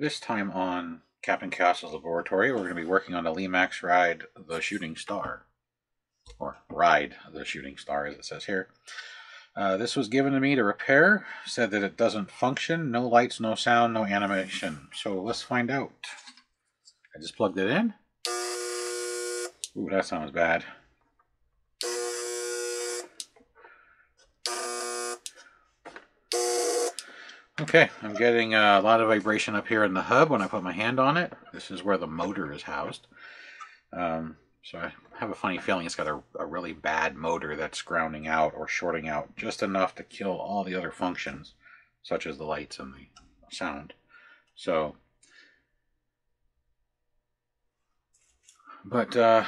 This time on Captain Chaos's Laboratory, we're going to be working on the Lemax Ride the Shooting Star. Or Ride the Shooting Star, as it says here. Uh, this was given to me to repair. Said that it doesn't function. No lights, no sound, no animation. So let's find out. I just plugged it in. Ooh, that sounds bad. Okay, I'm getting a lot of vibration up here in the hub when I put my hand on it. This is where the motor is housed. Um, so I have a funny feeling it's got a, a, really bad motor that's grounding out or shorting out just enough to kill all the other functions, such as the lights and the sound. So, but uh,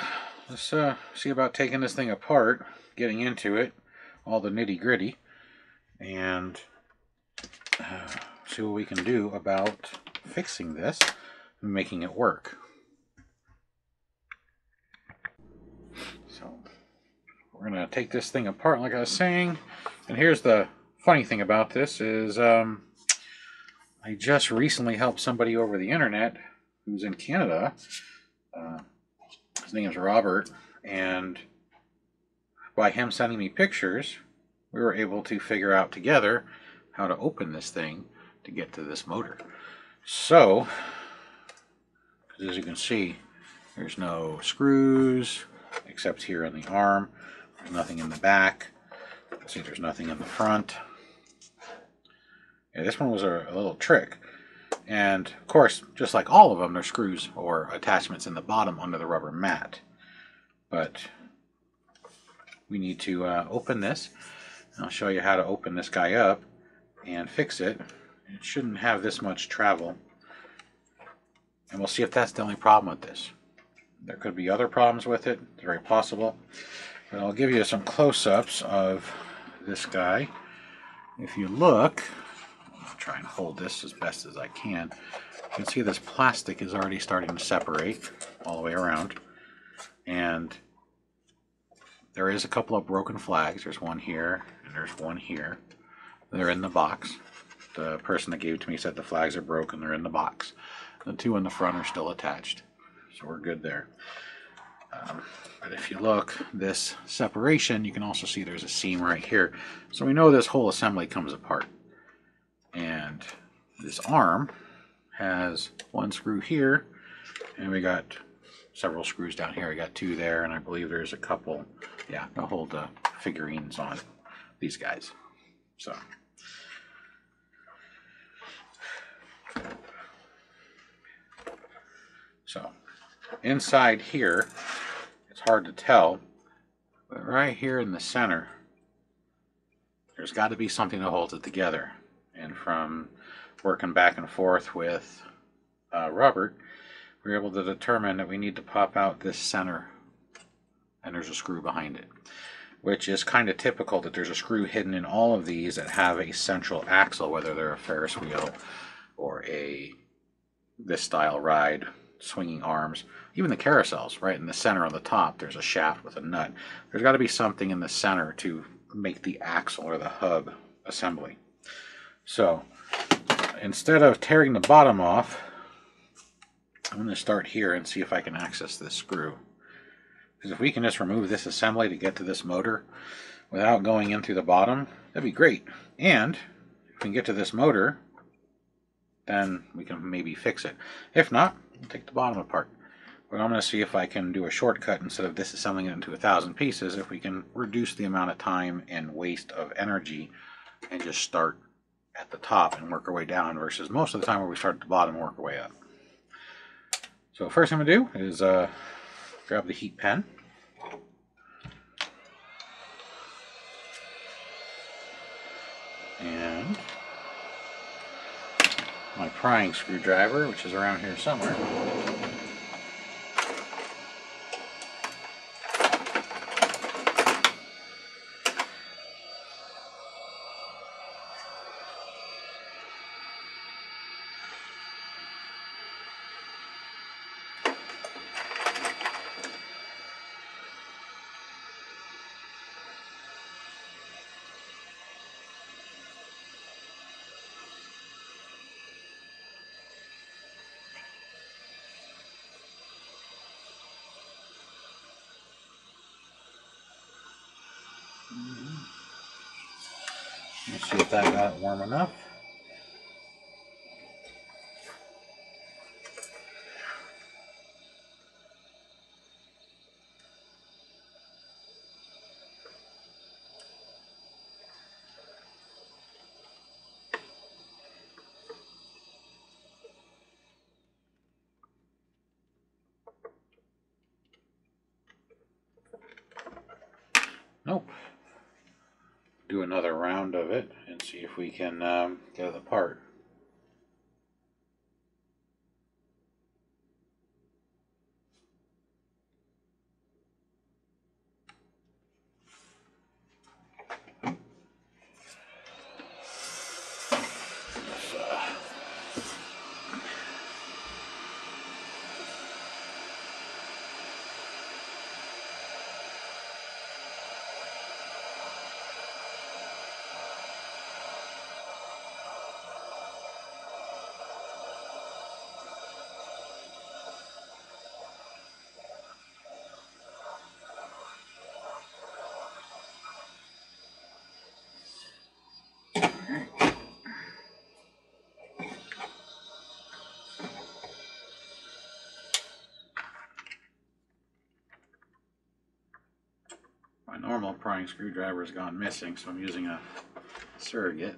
let's uh, see about taking this thing apart, getting into it, all the nitty gritty, and uh, see what we can do about fixing this and making it work. So we're going to take this thing apart like I was saying. And here's the funny thing about this is um, I just recently helped somebody over the internet who's in Canada. Uh, his name is Robert. And by him sending me pictures, we were able to figure out together how to open this thing to get to this motor. So, as you can see, there's no screws except here on the arm. There's nothing in the back. See, there's nothing in the front. Yeah, this one was a, a little trick. And of course, just like all of them, there's screws or attachments in the bottom under the rubber mat. But we need to uh, open this. I'll show you how to open this guy up and fix it. It shouldn't have this much travel. And we'll see if that's the only problem with this. There could be other problems with it. It's very possible. But I'll give you some close-ups of this guy. If you look, I'll try and hold this as best as I can. You can see this plastic is already starting to separate all the way around. And there is a couple of broken flags. There's one here, and there's one here. They're in the box. The person that gave it to me said the flags are broken. They're in the box. The two in the front are still attached. So we're good there. Um, but if you look, this separation, you can also see there's a seam right here. So we know this whole assembly comes apart. And this arm has one screw here, and we got several screws down here. I got two there, and I believe there's a couple, yeah, to hold the figurines on these guys. So. So inside here, it's hard to tell, but right here in the center, there's got to be something that holds it together. And from working back and forth with uh, Robert, we are able to determine that we need to pop out this center, and there's a screw behind it, which is kind of typical that there's a screw hidden in all of these that have a central axle, whether they're a Ferris wheel or a this style ride swinging arms, even the carousels, right in the center on the top, there's a shaft with a nut. There's got to be something in the center to make the axle or the hub assembly. So instead of tearing the bottom off, I'm going to start here and see if I can access this screw. Because if we can just remove this assembly to get to this motor without going in through the bottom, that'd be great. And if we can get to this motor, then we can maybe fix it. If not, take the bottom apart. But I'm going to see if I can do a shortcut instead of disassembling it into a thousand pieces, if we can reduce the amount of time and waste of energy and just start at the top and work our way down versus most of the time where we start at the bottom and work our way up. So first thing I'm going to do is uh, grab the heat pen. And my prying screwdriver, which is around here somewhere. That got warm enough. Nope. Do another round of it and see if we can um, get it apart. Normal prying screwdriver has gone missing, so I'm using a surrogate.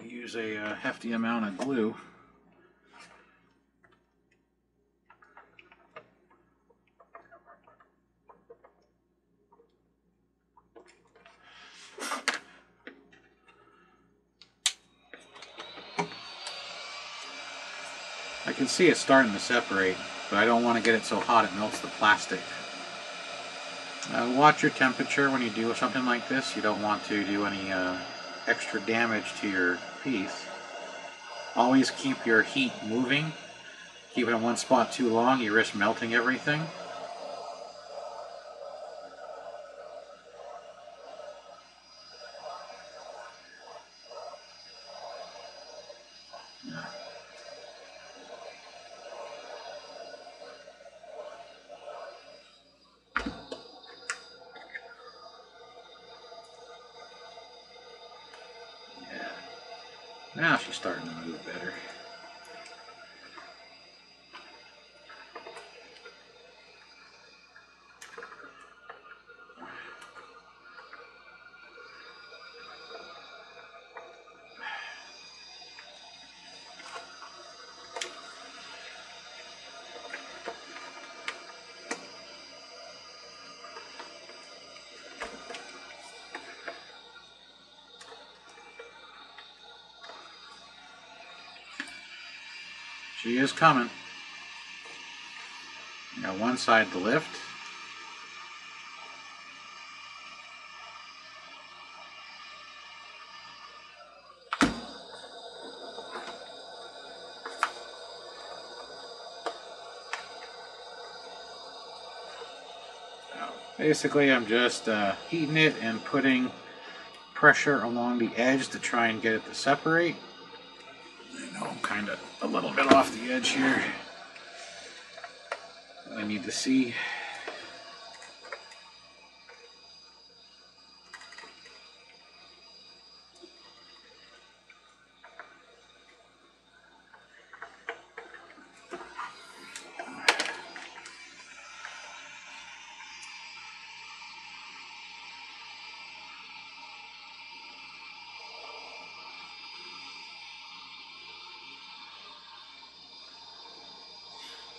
I use a uh, hefty amount of glue. See it starting to separate, but I don't want to get it so hot it melts the plastic. Uh, watch your temperature when you do something like this. You don't want to do any uh, extra damage to your piece. Always keep your heat moving. Keep it in one spot too long, you risk melting everything. She is coming. You got one side to lift. Basically, I'm just uh, heating it and putting pressure along the edge to try and get it to separate. I'm kind of a little bit off the edge here. I need to see.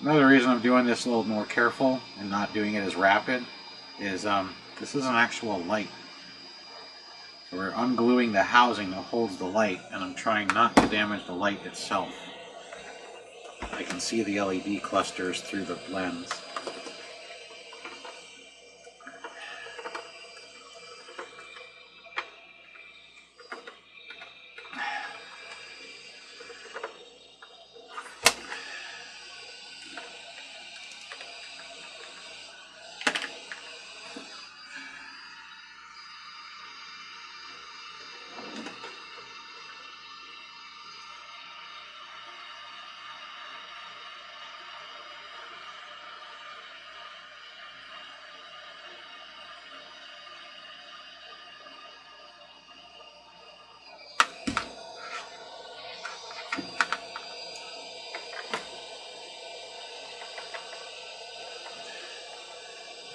Another reason I'm doing this a little more careful and not doing it as rapid is um, this is an actual light. So we're ungluing the housing that holds the light and I'm trying not to damage the light itself. I can see the LED clusters through the lens.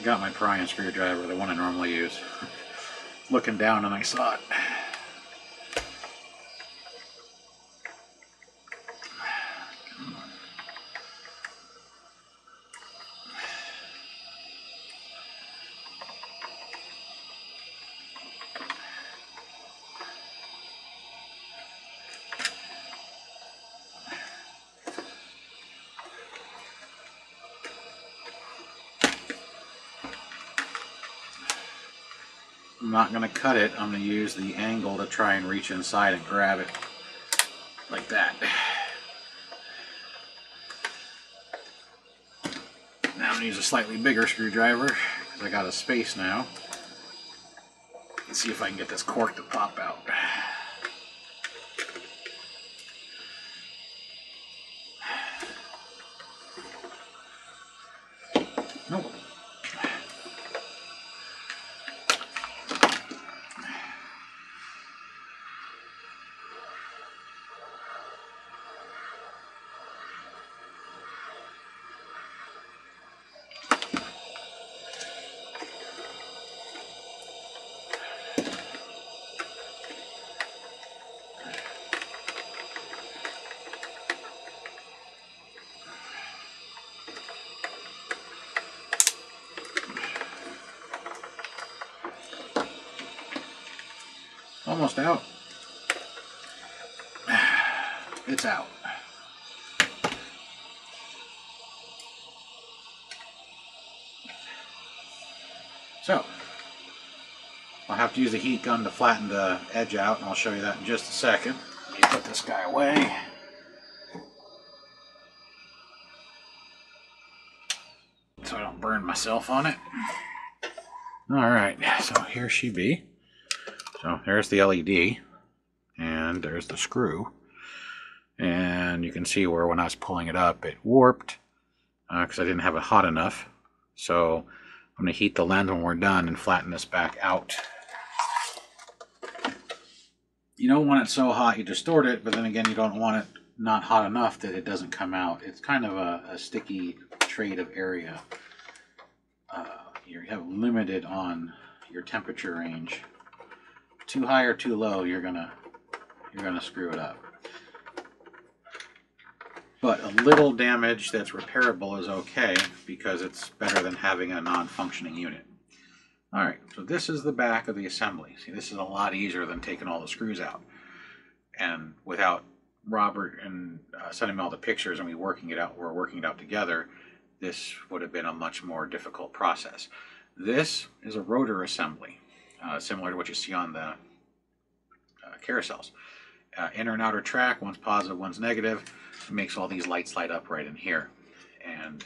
Got my prying screwdriver, the one I normally use. Looking down and I saw it. Not going to cut it. I'm going to use the angle to try and reach inside and grab it like that. Now I'm going to use a slightly bigger screwdriver because I got a space now. Let's see if I can get this cork to pop out. Almost out. It's out. So, I'll have to use a heat gun to flatten the edge out, and I'll show you that in just a second. Let me put this guy away. So I don't burn myself on it. Alright, so here she be. There's the LED, and there's the screw. And you can see where when I was pulling it up, it warped because uh, I didn't have it hot enough. So I'm going to heat the lens when we're done and flatten this back out. You don't want it so hot you distort it, but then again, you don't want it not hot enough that it doesn't come out. It's kind of a, a sticky trade of area. Uh, you have limited on your temperature range too high or too low, you're gonna you're gonna screw it up. But a little damage that's repairable is okay because it's better than having a non-functioning unit. All right, so this is the back of the assembly. See, this is a lot easier than taking all the screws out. And without Robert and uh, sending me all the pictures and we working it out, we're working it out together, this would have been a much more difficult process. This is a rotor assembly uh, similar to what you see on the uh, carousels. Uh, inner and outer track, one's positive, one's negative. Makes all these lights light up right in here. And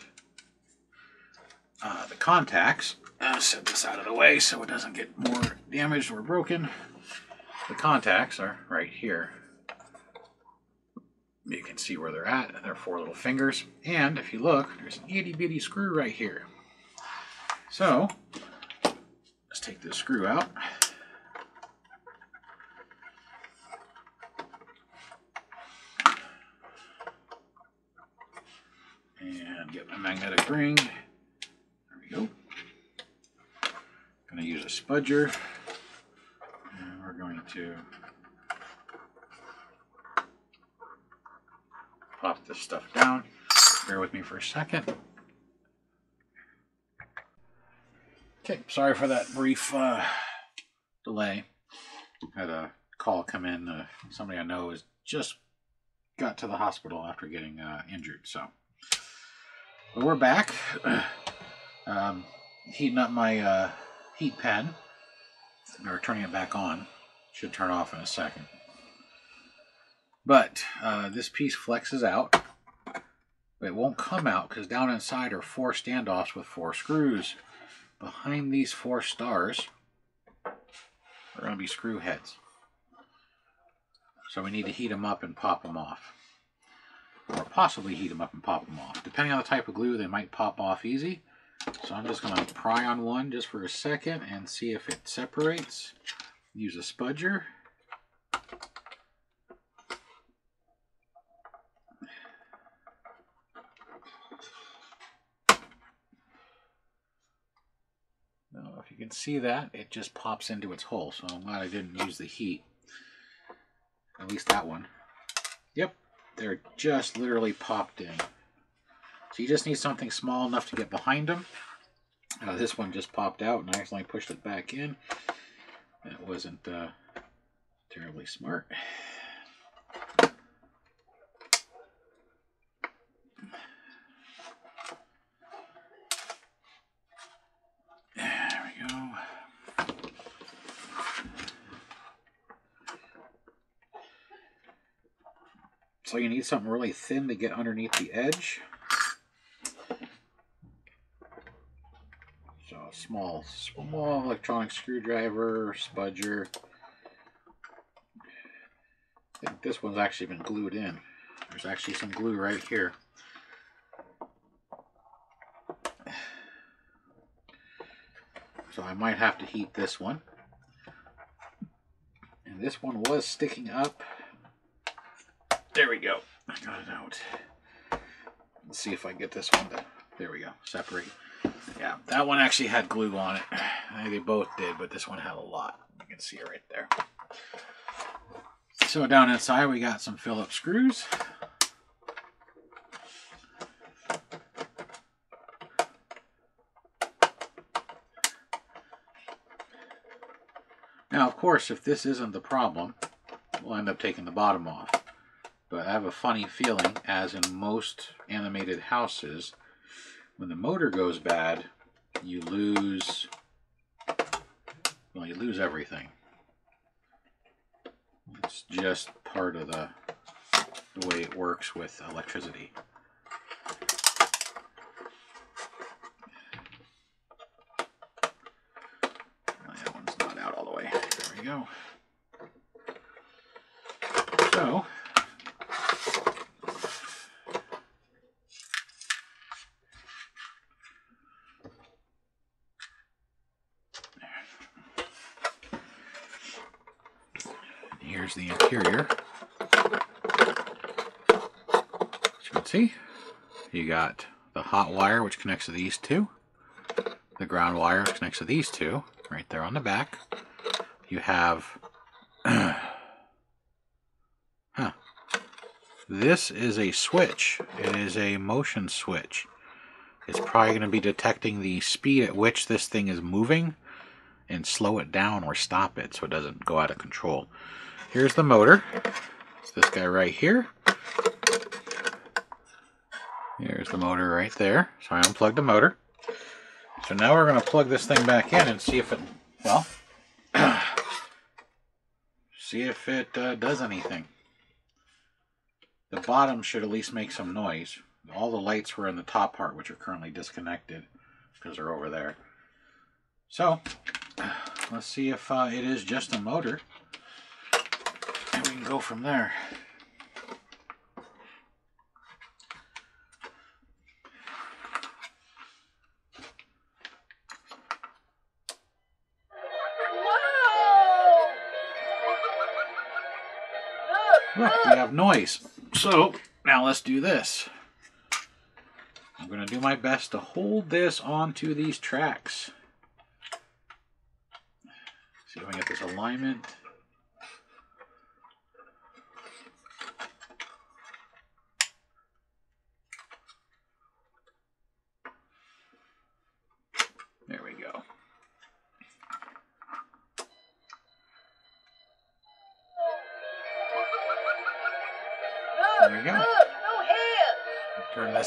uh, the contacts, I'll set this out of the way so it doesn't get more damaged or broken. The contacts are right here. You can see where they're at. They're four little fingers. And if you look, there's an itty bitty screw right here. So Let's take this screw out. And get my magnetic ring. There we go. Going to use a spudger. And we're going to pop this stuff down. Bear with me for a second. Okay, sorry for that brief uh, delay. Had a call come in. Uh, somebody I know has just got to the hospital after getting uh, injured. So, but we're back. um, heating up my uh, heat pen, or turning it back on. Should turn off in a second. But uh, this piece flexes out. But it won't come out because down inside are four standoffs with four screws behind these four stars are going to be screw heads. So we need to heat them up and pop them off. Or possibly heat them up and pop them off. Depending on the type of glue, they might pop off easy. So I'm just going to pry on one just for a second and see if it separates. Use a spudger. if you can see that, it just pops into its hole. So I'm glad I didn't use the heat. At least that one. Yep, they're just literally popped in. So you just need something small enough to get behind them. Uh, this one just popped out and I accidentally pushed it back in. That wasn't uh, terribly smart. There we go. So you need something really thin to get underneath the edge. So a small, small electronic screwdriver, spudger. I think this one's actually been glued in. There's actually some glue right here. So I might have to heat this one. And this one was sticking up. There we go. I got it out. Let's see if I get this one to, there we go, separate. Yeah, that one actually had glue on it. I think they both did, but this one had a lot. You can see it right there. So down inside we got some Phillips screws. Now, of course, if this isn't the problem, we'll end up taking the bottom off. But I have a funny feeling, as in most animated houses, when the motor goes bad, you lose, well, you lose everything. It's just part of the, the way it works with electricity. That one's not out all the way. There we go. So, here's the interior. As you can see, you got the hot wire which connects to these two, the ground wire connects to these two, right there on the back. You have, huh, this is a switch. It is a motion switch. It's probably going to be detecting the speed at which this thing is moving and slow it down or stop it so it doesn't go out of control. Here's the motor. It's this guy right here. Here's the motor right there. So I unplugged the motor. So now we're going to plug this thing back in and see if it, well, see if it uh, does anything. The bottom should at least make some noise. All the lights were in the top part, which are currently disconnected because they're over there. So, let's see if uh, it is just a motor. And we can go from there. We have noise. So, now let's do this. I'm going to do my best to hold this onto these tracks. See if I can get this alignment.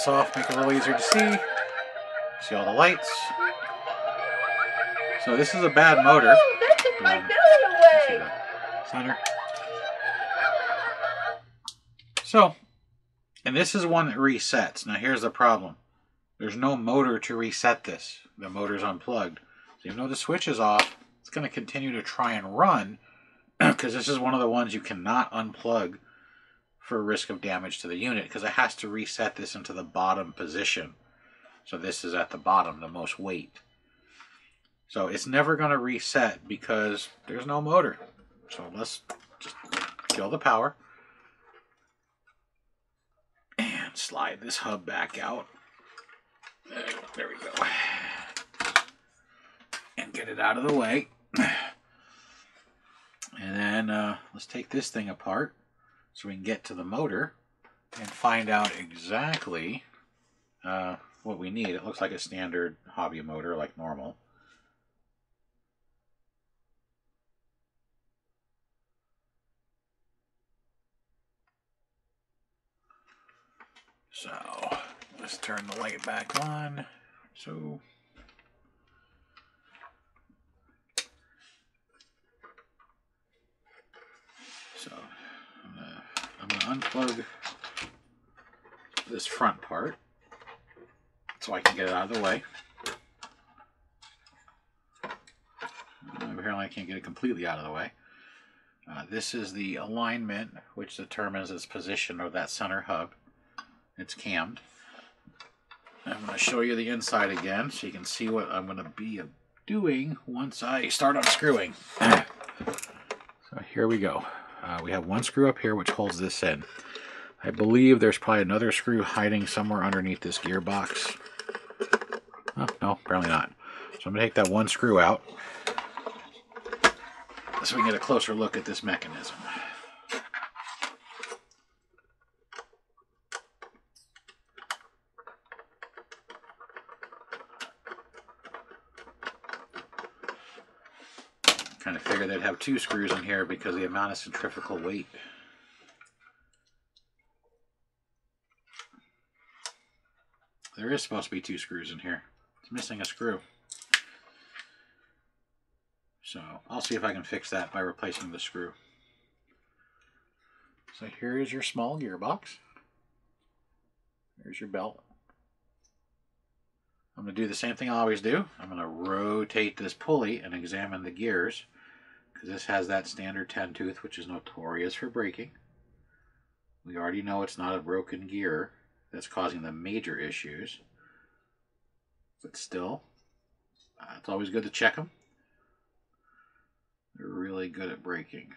This off, make it a little easier to see. See all the lights. So this is a bad motor. Um, the Center. So, and this is one that resets. Now here's the problem. There's no motor to reset this. The motor's unplugged. So even though the switch is off, it's going to continue to try and run because this is one of the ones you cannot unplug for risk of damage to the unit because it has to reset this into the bottom position. So this is at the bottom, the most weight. So it's never going to reset because there's no motor. So let's just kill the power. And slide this hub back out. There we go. And get it out of the way. And then uh, let's take this thing apart so we can get to the motor and find out exactly uh, what we need. It looks like a standard hobby motor like normal. So let's turn the light back on. So I'm gonna, I'm gonna unplug this front part so I can get it out of the way. Apparently I can't get it completely out of the way. Uh, this is the alignment which determines its position of that center hub. It's cammed. I'm going to show you the inside again so you can see what I'm going to be doing once I start unscrewing. so here we go. Uh, we have one screw up here which holds this in. I believe there's probably another screw hiding somewhere underneath this gearbox. Oh, no, apparently not. So I'm going to take that one screw out so we can get a closer look at this mechanism. Have two screws in here because the amount of centrifugal weight. There is supposed to be two screws in here. It's missing a screw. So I'll see if I can fix that by replacing the screw. So here is your small gearbox. There's your belt. I'm going to do the same thing I always do. I'm going to rotate this pulley and examine the gears this has that standard 10 tooth which is notorious for breaking. We already know it's not a broken gear that's causing the major issues. But still, it's always good to check them. They're really good at breaking.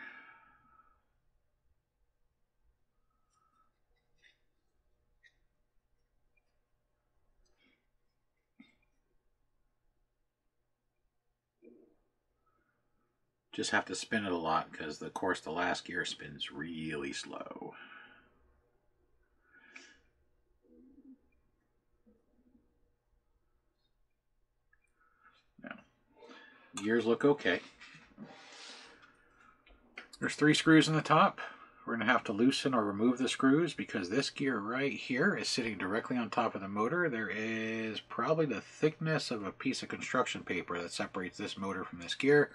Just have to spin it a lot because, of course, the last gear spins really slow. Now, gears look okay. There's three screws in the top. We're going to have to loosen or remove the screws because this gear right here is sitting directly on top of the motor. There is probably the thickness of a piece of construction paper that separates this motor from this gear.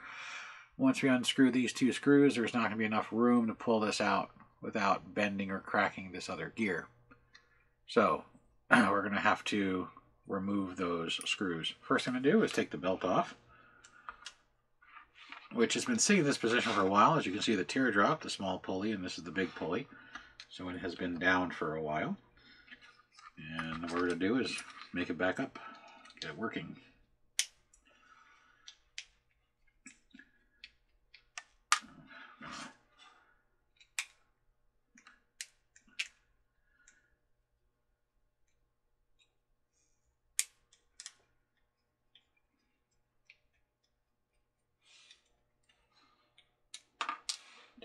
Once we unscrew these two screws, there's not going to be enough room to pull this out without bending or cracking this other gear. So we're going to have to remove those screws. First thing to do is take the belt off which has been sitting in this position for a while. As you can see, the teardrop, the small pulley, and this is the big pulley. So it has been down for a while. And what we're going to do is make it back up, get it working.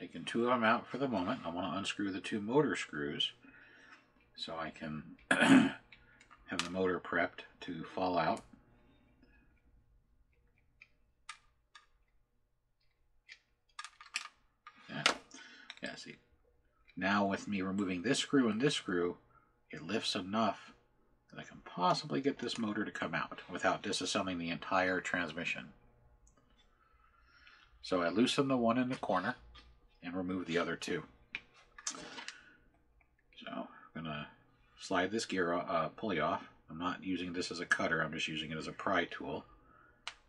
Taking two of them out for the moment. I want to unscrew the two motor screws so I can have the motor prepped to fall out. Yeah, yeah, see. Now with me removing this screw and this screw, it lifts enough that I can possibly get this motor to come out without disassembling the entire transmission. So I loosen the one in the corner and remove the other two. So I'm going to slide this gear uh, pulley off. I'm not using this as a cutter, I'm just using it as a pry tool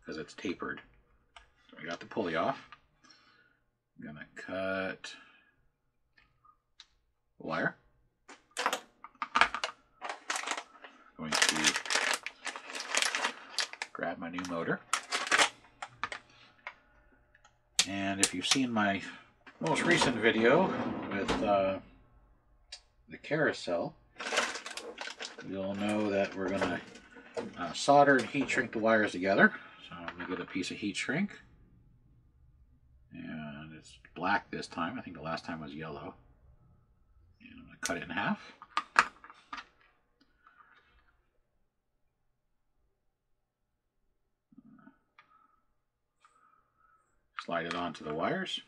because it's tapered. So I got the pulley off. I'm going to cut wire. Going to grab my new motor. And if you've seen my most recent video with uh, the carousel, you'll know that we're going to uh, solder and heat shrink the wires together. So I'm going to get a piece of heat shrink. And it's black this time. I think the last time was yellow. And I'm going to cut it in half. Slide it onto the wires.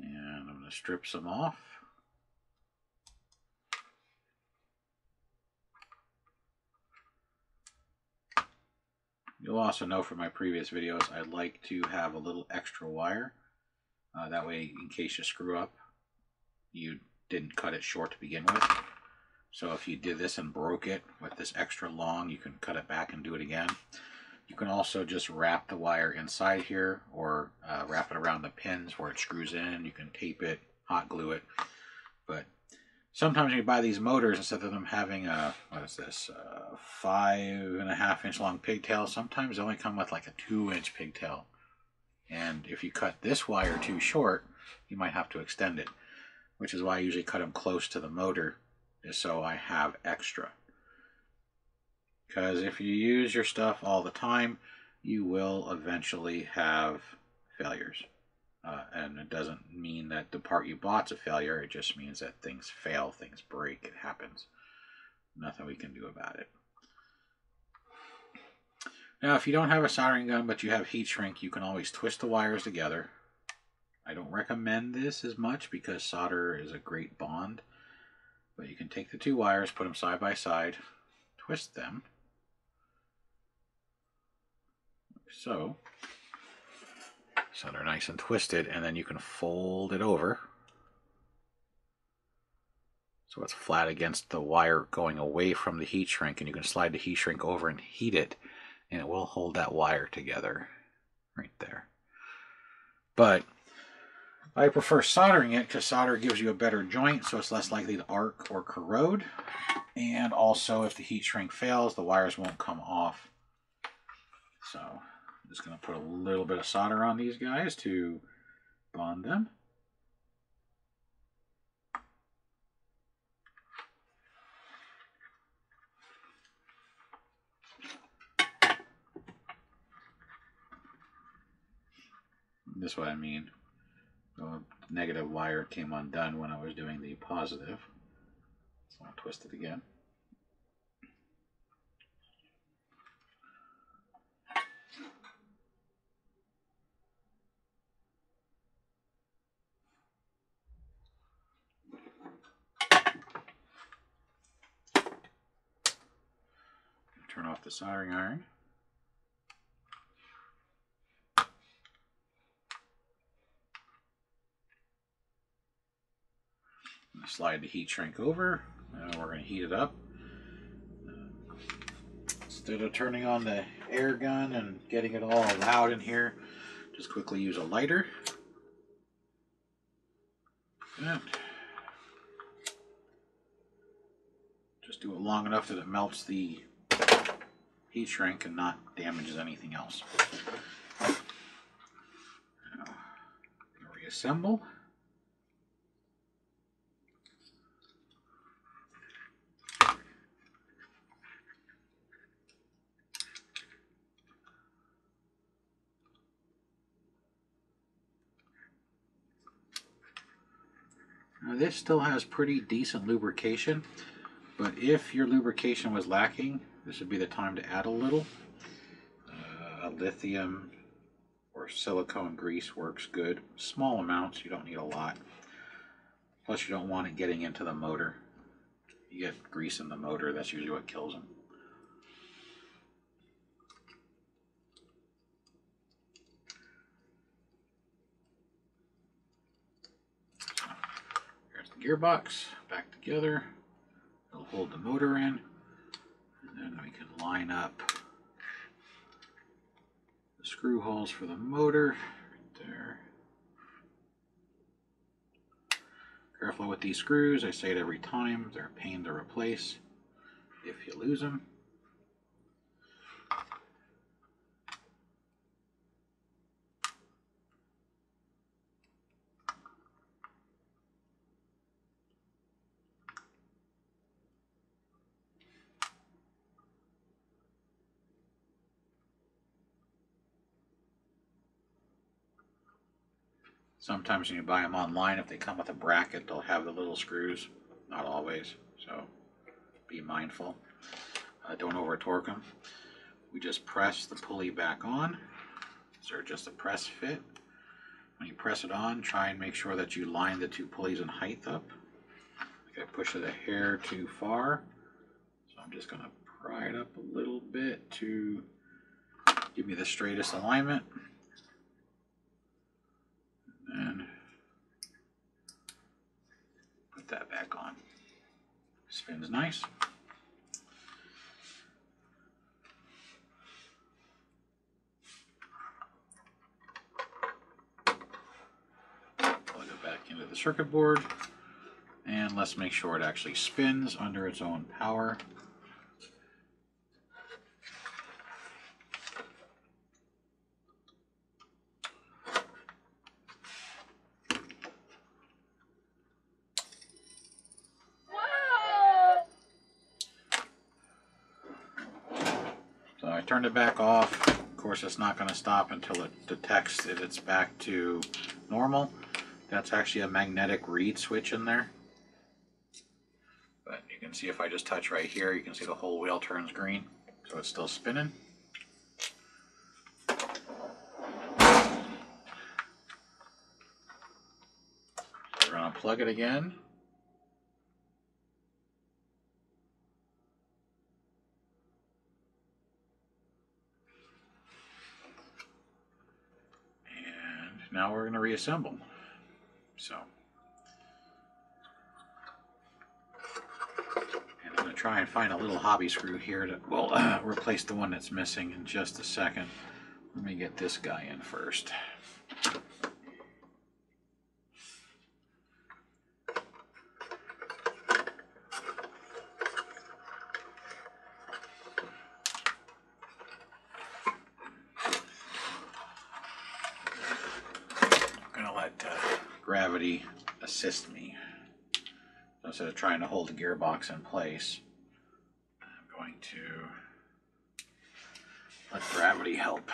And I'm to strip some off. You'll also know from my previous videos I like to have a little extra wire. Uh, that way, in case you screw up, you didn't cut it short to begin with. So if you did this and broke it with this extra long, you can cut it back and do it again. You can also just wrap the wire inside here or uh, wrap it around the pins where it screws in. You can tape it, hot glue it. But sometimes when you buy these motors, instead of them having a, what is this, a five and a half inch long pigtail, sometimes they only come with like a two inch pigtail. And if you cut this wire too short, you might have to extend it which is why I usually cut them close to the motor, so I have extra. Because if you use your stuff all the time, you will eventually have failures. Uh, and it doesn't mean that the part you bought's a failure, it just means that things fail, things break, it happens. Nothing we can do about it. Now, if you don't have a soldering gun but you have heat shrink, you can always twist the wires together I don't recommend this as much because solder is a great bond. But you can take the two wires, put them side by side, twist them. So. They're nice and twisted, and then you can fold it over. So it's flat against the wire going away from the heat shrink, and you can slide the heat shrink over and heat it, and it will hold that wire together right there. But I prefer soldering it because solder gives you a better joint so it's less likely to arc or corrode. And also if the heat shrink fails, the wires won't come off. So I'm just going to put a little bit of solder on these guys to bond them. This is what I mean. The negative wire came undone when I was doing the positive. So I'll twist it again. Turn off the soldering iron. slide the heat shrink over. and we're going to heat it up. Instead of turning on the air gun and getting it all loud in here, just quickly use a lighter. And just do it long enough that it melts the heat shrink and not damages anything else. Now, reassemble. Now this still has pretty decent lubrication, but if your lubrication was lacking, this would be the time to add a little. Uh, lithium or silicone grease works good. Small amounts, you don't need a lot. Plus you don't want it getting into the motor. You get grease in the motor, that's usually what kills them. There's the gearbox back together. It'll hold the motor in. And then we can line up the screw holes for the motor right there. Careful with these screws. I say it every time. They're a pain to replace if you lose them. Sometimes when you buy them online, if they come with a bracket, they'll have the little screws. Not always, so be mindful. Uh, don't over torque them. We just press the pulley back on. So just a press fit. When you press it on, try and make sure that you line the two pulleys in height up. I push it a hair too far. So I'm just gonna pry it up a little bit to give me the straightest alignment. Put that back on. Spins nice. Plug it back into the circuit board. And let's make sure it actually spins under its own power. Turned it back off. Of course, it's not going to stop until it detects that it's back to normal. That's actually a magnetic reed switch in there. But you can see if I just touch right here, you can see the whole wheel turns green. So it's still spinning. We're going to plug it again. And now we're going to reassemble. So. And I'm going to try and find a little hobby screw here that will uh, replace the one that's missing in just a second. Let me get this guy in first. I'm going to let uh, gravity assist me. Instead of trying to hold the gearbox in place, I'm going to let gravity help.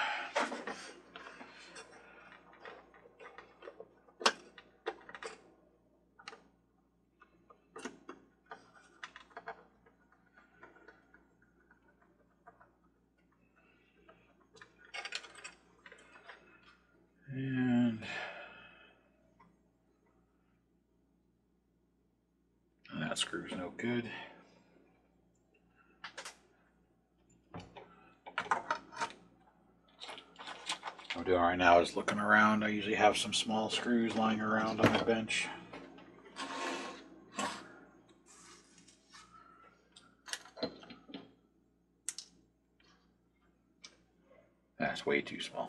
And that screw's no good. What I'm doing right now is looking around. I usually have some small screws lying around on the bench. That's way too small.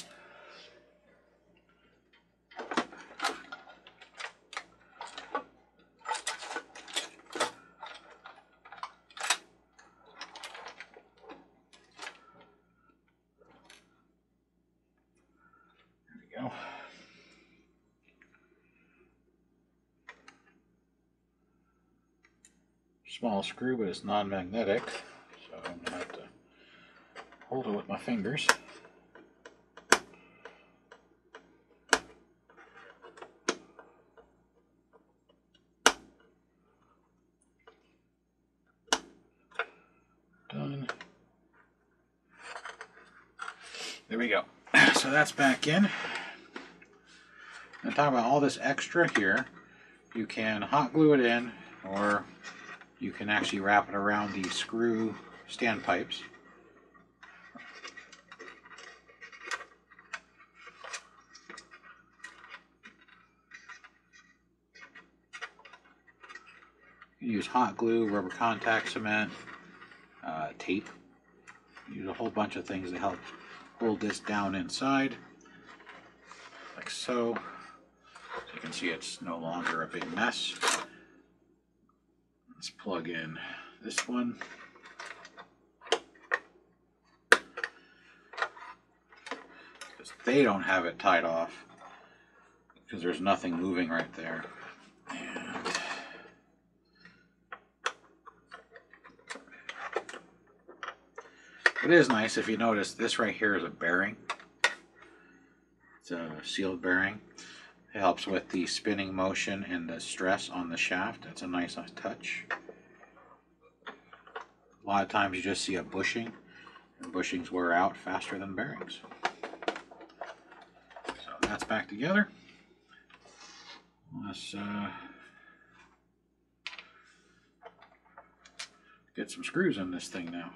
There we go. Small screw, but it's non-magnetic, so I'm gonna have to hold it with my fingers. Done. There we go. So that's back in. And talk about all this extra here. You can hot glue it in, or you can actually wrap it around the screw standpipes. Can use hot glue, rubber contact cement, uh, tape. Use a whole bunch of things to help hold this down inside, like so. So you can see it's no longer a big mess. Plug in this one. Because they don't have it tied off, because there's nothing moving right there. And It is nice if you notice this right here is a bearing. It's a sealed bearing. It helps with the spinning motion and the stress on the shaft. It's a nice touch. A lot of times you just see a bushing, and bushings wear out faster than bearings. So that's back together. Let's uh, get some screws in this thing now.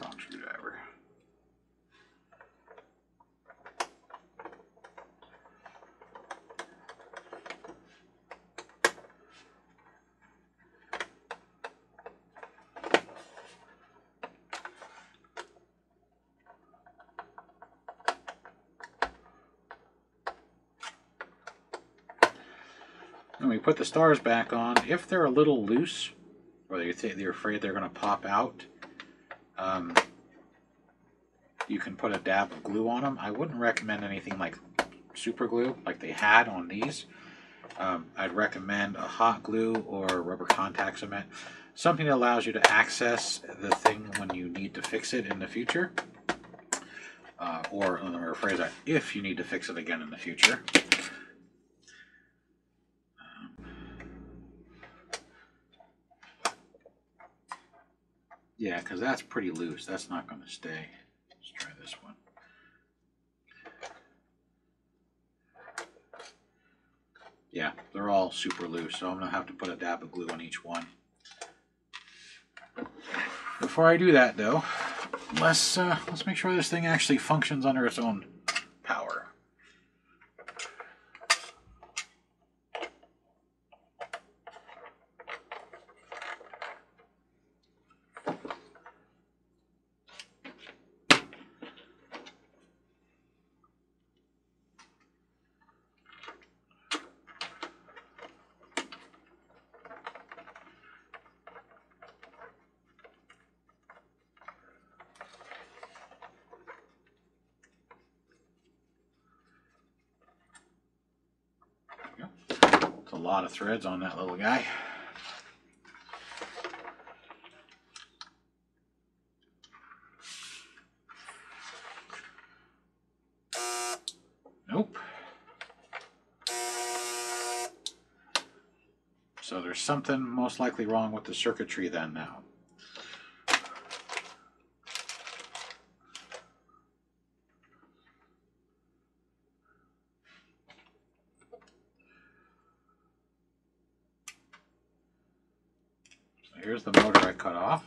Wrong screwdriver. When we put the stars back on, if they're a little loose, or you think they're afraid they're going to pop out, um, you can put a dab of glue on them. I wouldn't recommend anything like super glue, like they had on these. Um, I'd recommend a hot glue or rubber contact cement, something that allows you to access the thing when you need to fix it in the future. Uh, or let me rephrase that, if you need to fix it again in the future. Yeah, because that's pretty loose. That's not going to stay. Let's try this one. Yeah, they're all super loose, so I'm going to have to put a dab of glue on each one. Before I do that, though, let's uh, let's make sure this thing actually functions under its own power. It's a lot of threads on that little guy. Nope. So there's something most likely wrong with the circuitry then now. So here's the motor I cut off.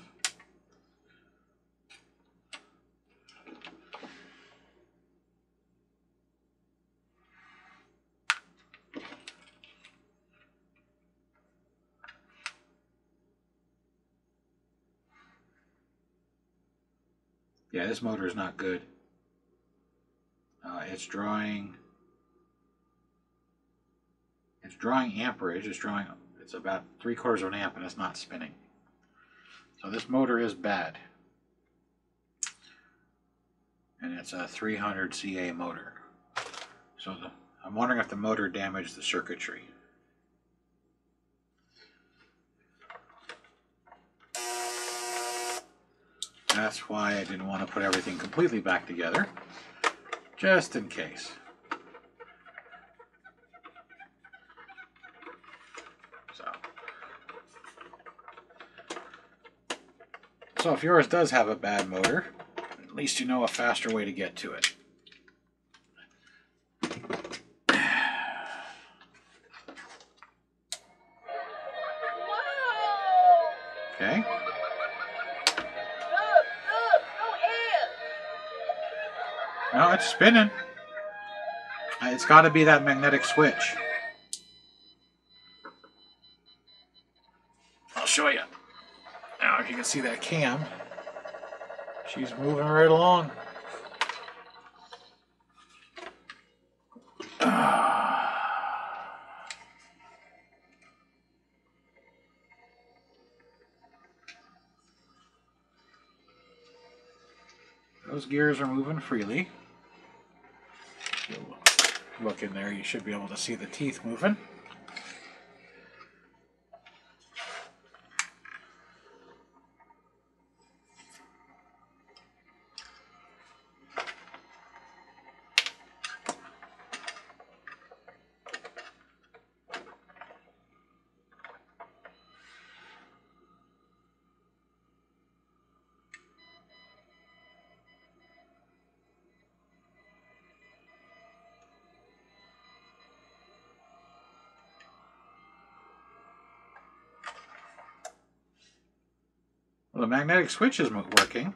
Yeah, this motor is not good. Uh, it's drawing. It's drawing amperage. It's drawing. It's about three quarters of an amp, and it's not spinning. So this motor is bad, and it's a 300 CA motor. So the, I'm wondering if the motor damaged the circuitry. That's why I didn't want to put everything completely back together, just in case. So, so if yours does have a bad motor, at least you know a faster way to get to it. Spinning. Uh, It's got to be that magnetic switch. I'll show you. Now, if you can see that cam, she's moving right along. Those gears are moving freely. Look in there, you should be able to see the teeth moving. Switch is working.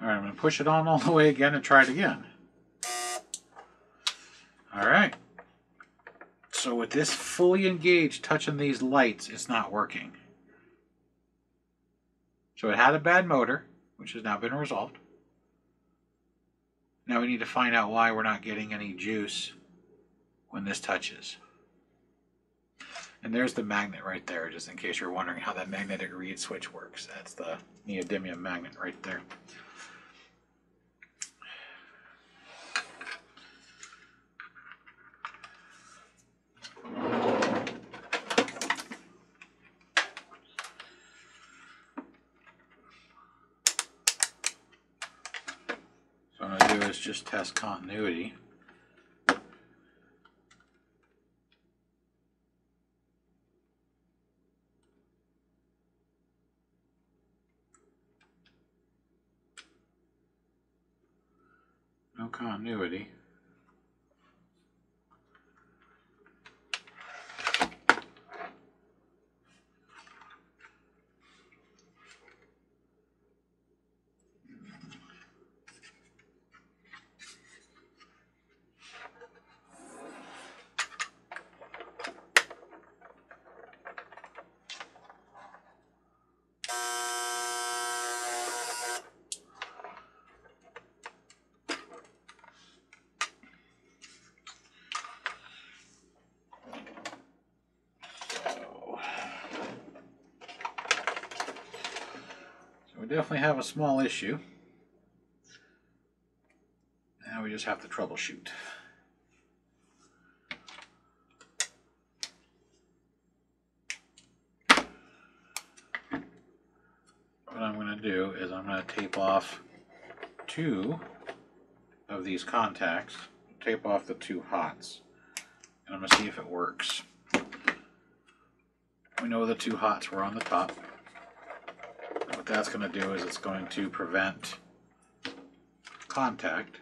All right, I'm going to push it on all the way again and try it again. All right. So with this fully engaged touching these lights, it's not working. So it had a bad motor, which has now been resolved. Now we need to find out why we're not getting any juice when this touches. And there's the magnet right there, just in case you're wondering how that magnetic reed switch works. That's the neodymium magnet right there. So what I'm going to do is just test continuity. No continuity. Definitely have a small issue. Now we just have to troubleshoot. What I'm going to do is I'm going to tape off two of these contacts, tape off the two hots, and I'm going to see if it works. We know the two hots were on the top. What that's going to do is it's going to prevent contact.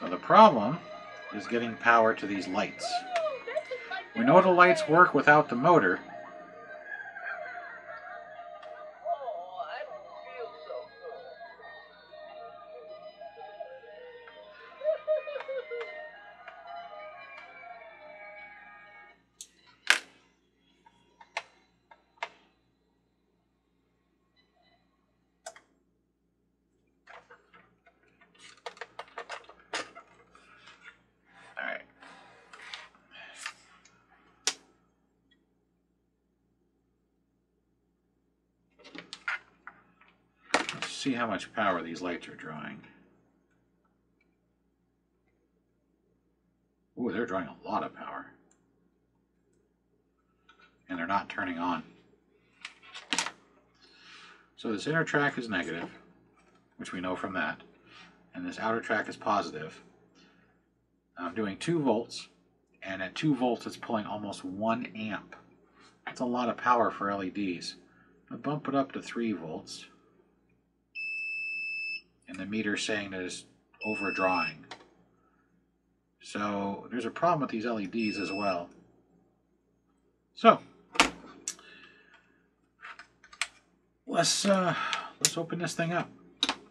So the problem is getting power to these lights. We know the lights work without the motor. How much power these lights are drawing. Ooh, they're drawing a lot of power. And they're not turning on. So this inner track is negative, which we know from that. And this outer track is positive. I'm doing 2 volts, and at 2 volts it's pulling almost 1 amp. That's a lot of power for LEDs. I'll bump it up to 3 volts. The meter saying that it's overdrawing. So there's a problem with these LEDs as well. So let's uh, let's open this thing up.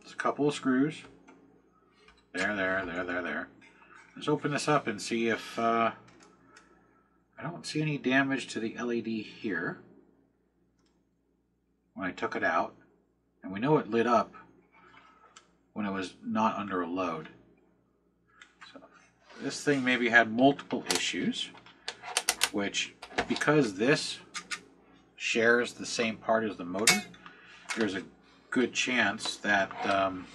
It's a couple of screws. There, there, there, there, there. Let's open this up and see if uh, I don't see any damage to the LED here when I took it out. And we know it lit up when it was not under a load. So this thing maybe had multiple issues, which because this shares the same part as the motor, there's a good chance that um,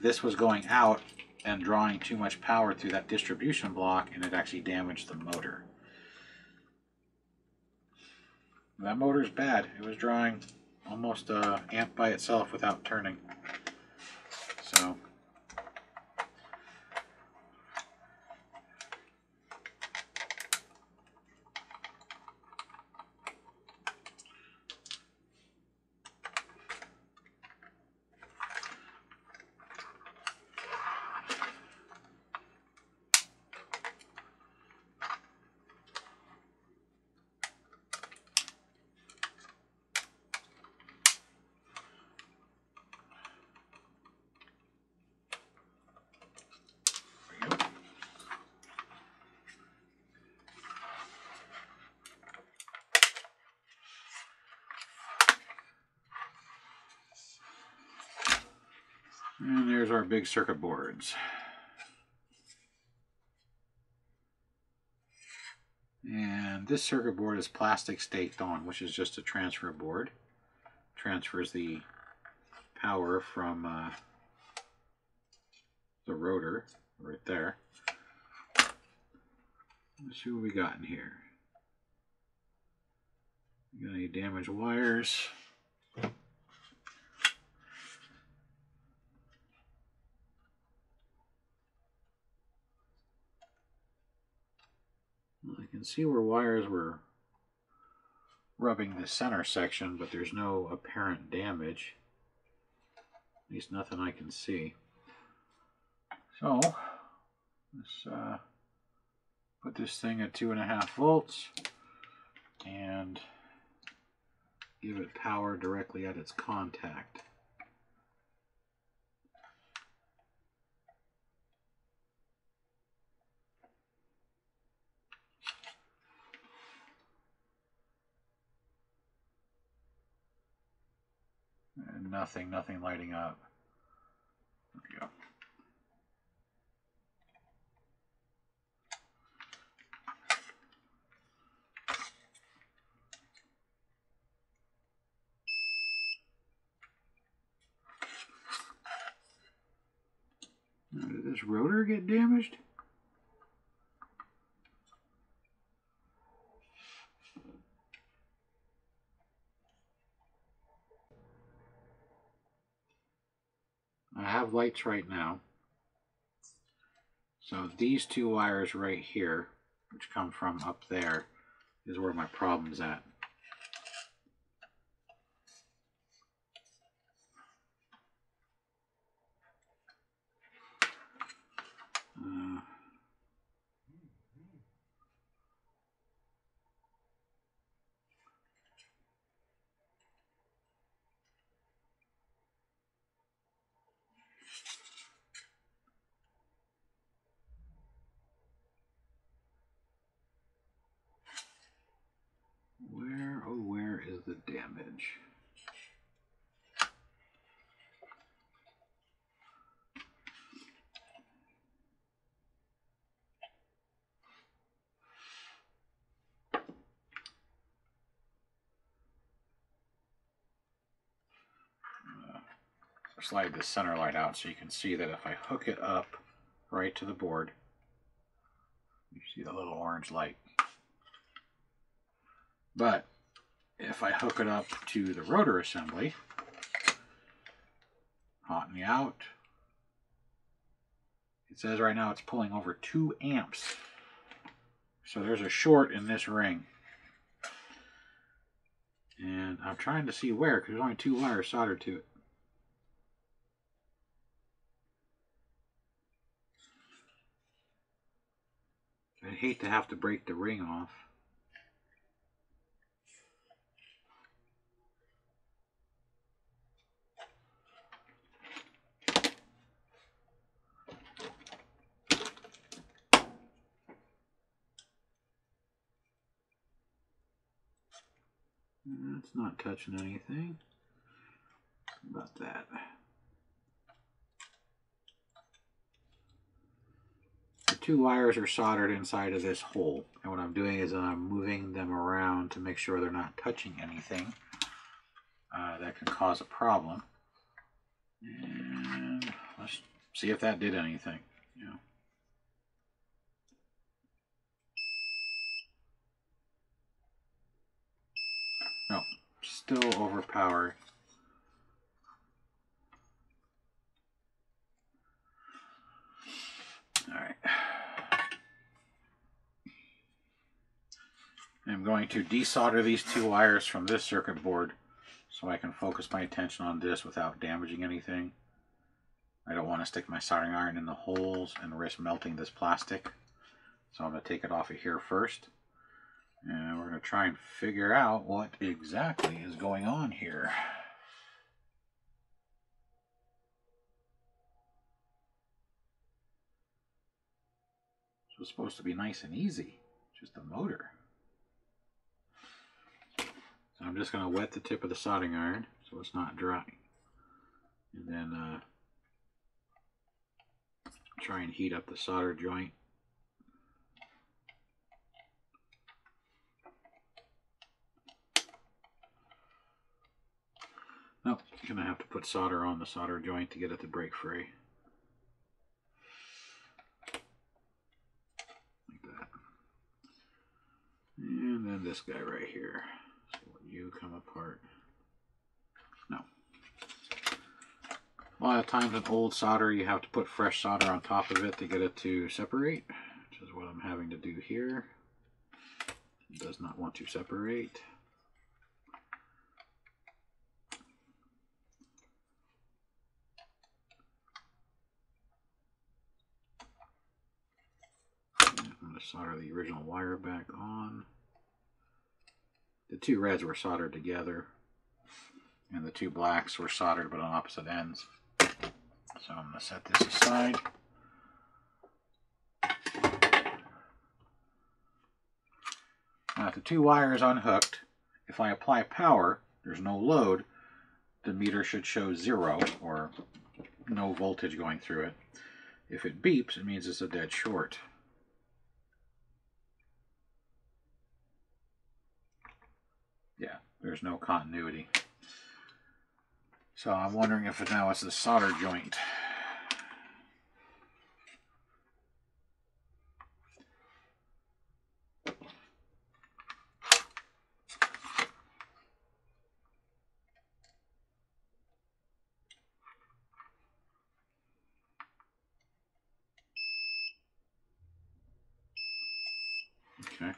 this was going out and drawing too much power through that distribution block and it actually damaged the motor. That motor's bad. It was drawing almost a amp by itself without turning. So there we go. And there's our big circuit boards. And this circuit board is plastic staked on, which is just a transfer board. Transfers the power from uh, the rotor right there. Let's see what we got in here. Got any damaged wires? See where wires were rubbing the center section, but there's no apparent damage. At least nothing I can see. So, let's uh, put this thing at two and a half volts and give it power directly at its contact. And nothing, nothing lighting up. There we go. Now, Did this rotor get damaged? I have lights right now. So these two wires right here, which come from up there, is where my problem's at. Uh, where, oh, where is the damage? Slide the center light out so you can see that if I hook it up right to the board, you see the little orange light. But if I hook it up to the rotor assembly, hot me out, it says right now it's pulling over 2 amps. So there's a short in this ring. And I'm trying to see where, because there's only two wires soldered to it. I'd hate to have to break the ring off. That's not touching anything. About that. Two wires are soldered inside of this hole. And what I'm doing is I'm moving them around to make sure they're not touching anything uh, that can cause a problem. And let's see if that did anything. Yeah. No, still overpowered. All right. I'm going to desolder these two wires from this circuit board so I can focus my attention on this without damaging anything. I don't want to stick my soldering iron in the holes and risk melting this plastic. So I'm going to take it off of here first. And we're going to try and figure out what exactly is going on here. This was supposed to be nice and easy, just a motor. I'm just going to wet the tip of the soldering iron so it's not dry. And then uh, try and heat up the solder joint. Nope, going to have to put solder on the solder joint to get it to break free. Like that. And then this guy right here. You come apart. No. A lot of times in old solder, you have to put fresh solder on top of it to get it to separate, which is what I'm having to do here. It does not want to separate. Solder the original wire back on. The two reds were soldered together, and the two blacks were soldered but on opposite ends. So I'm going to set this aside. Now, if the two wires unhooked, if I apply power, there's no load, the meter should show zero or no voltage going through it. If it beeps, it means it's a dead short. Yeah, there's no continuity. So I'm wondering if now it's the solder joint. Okay.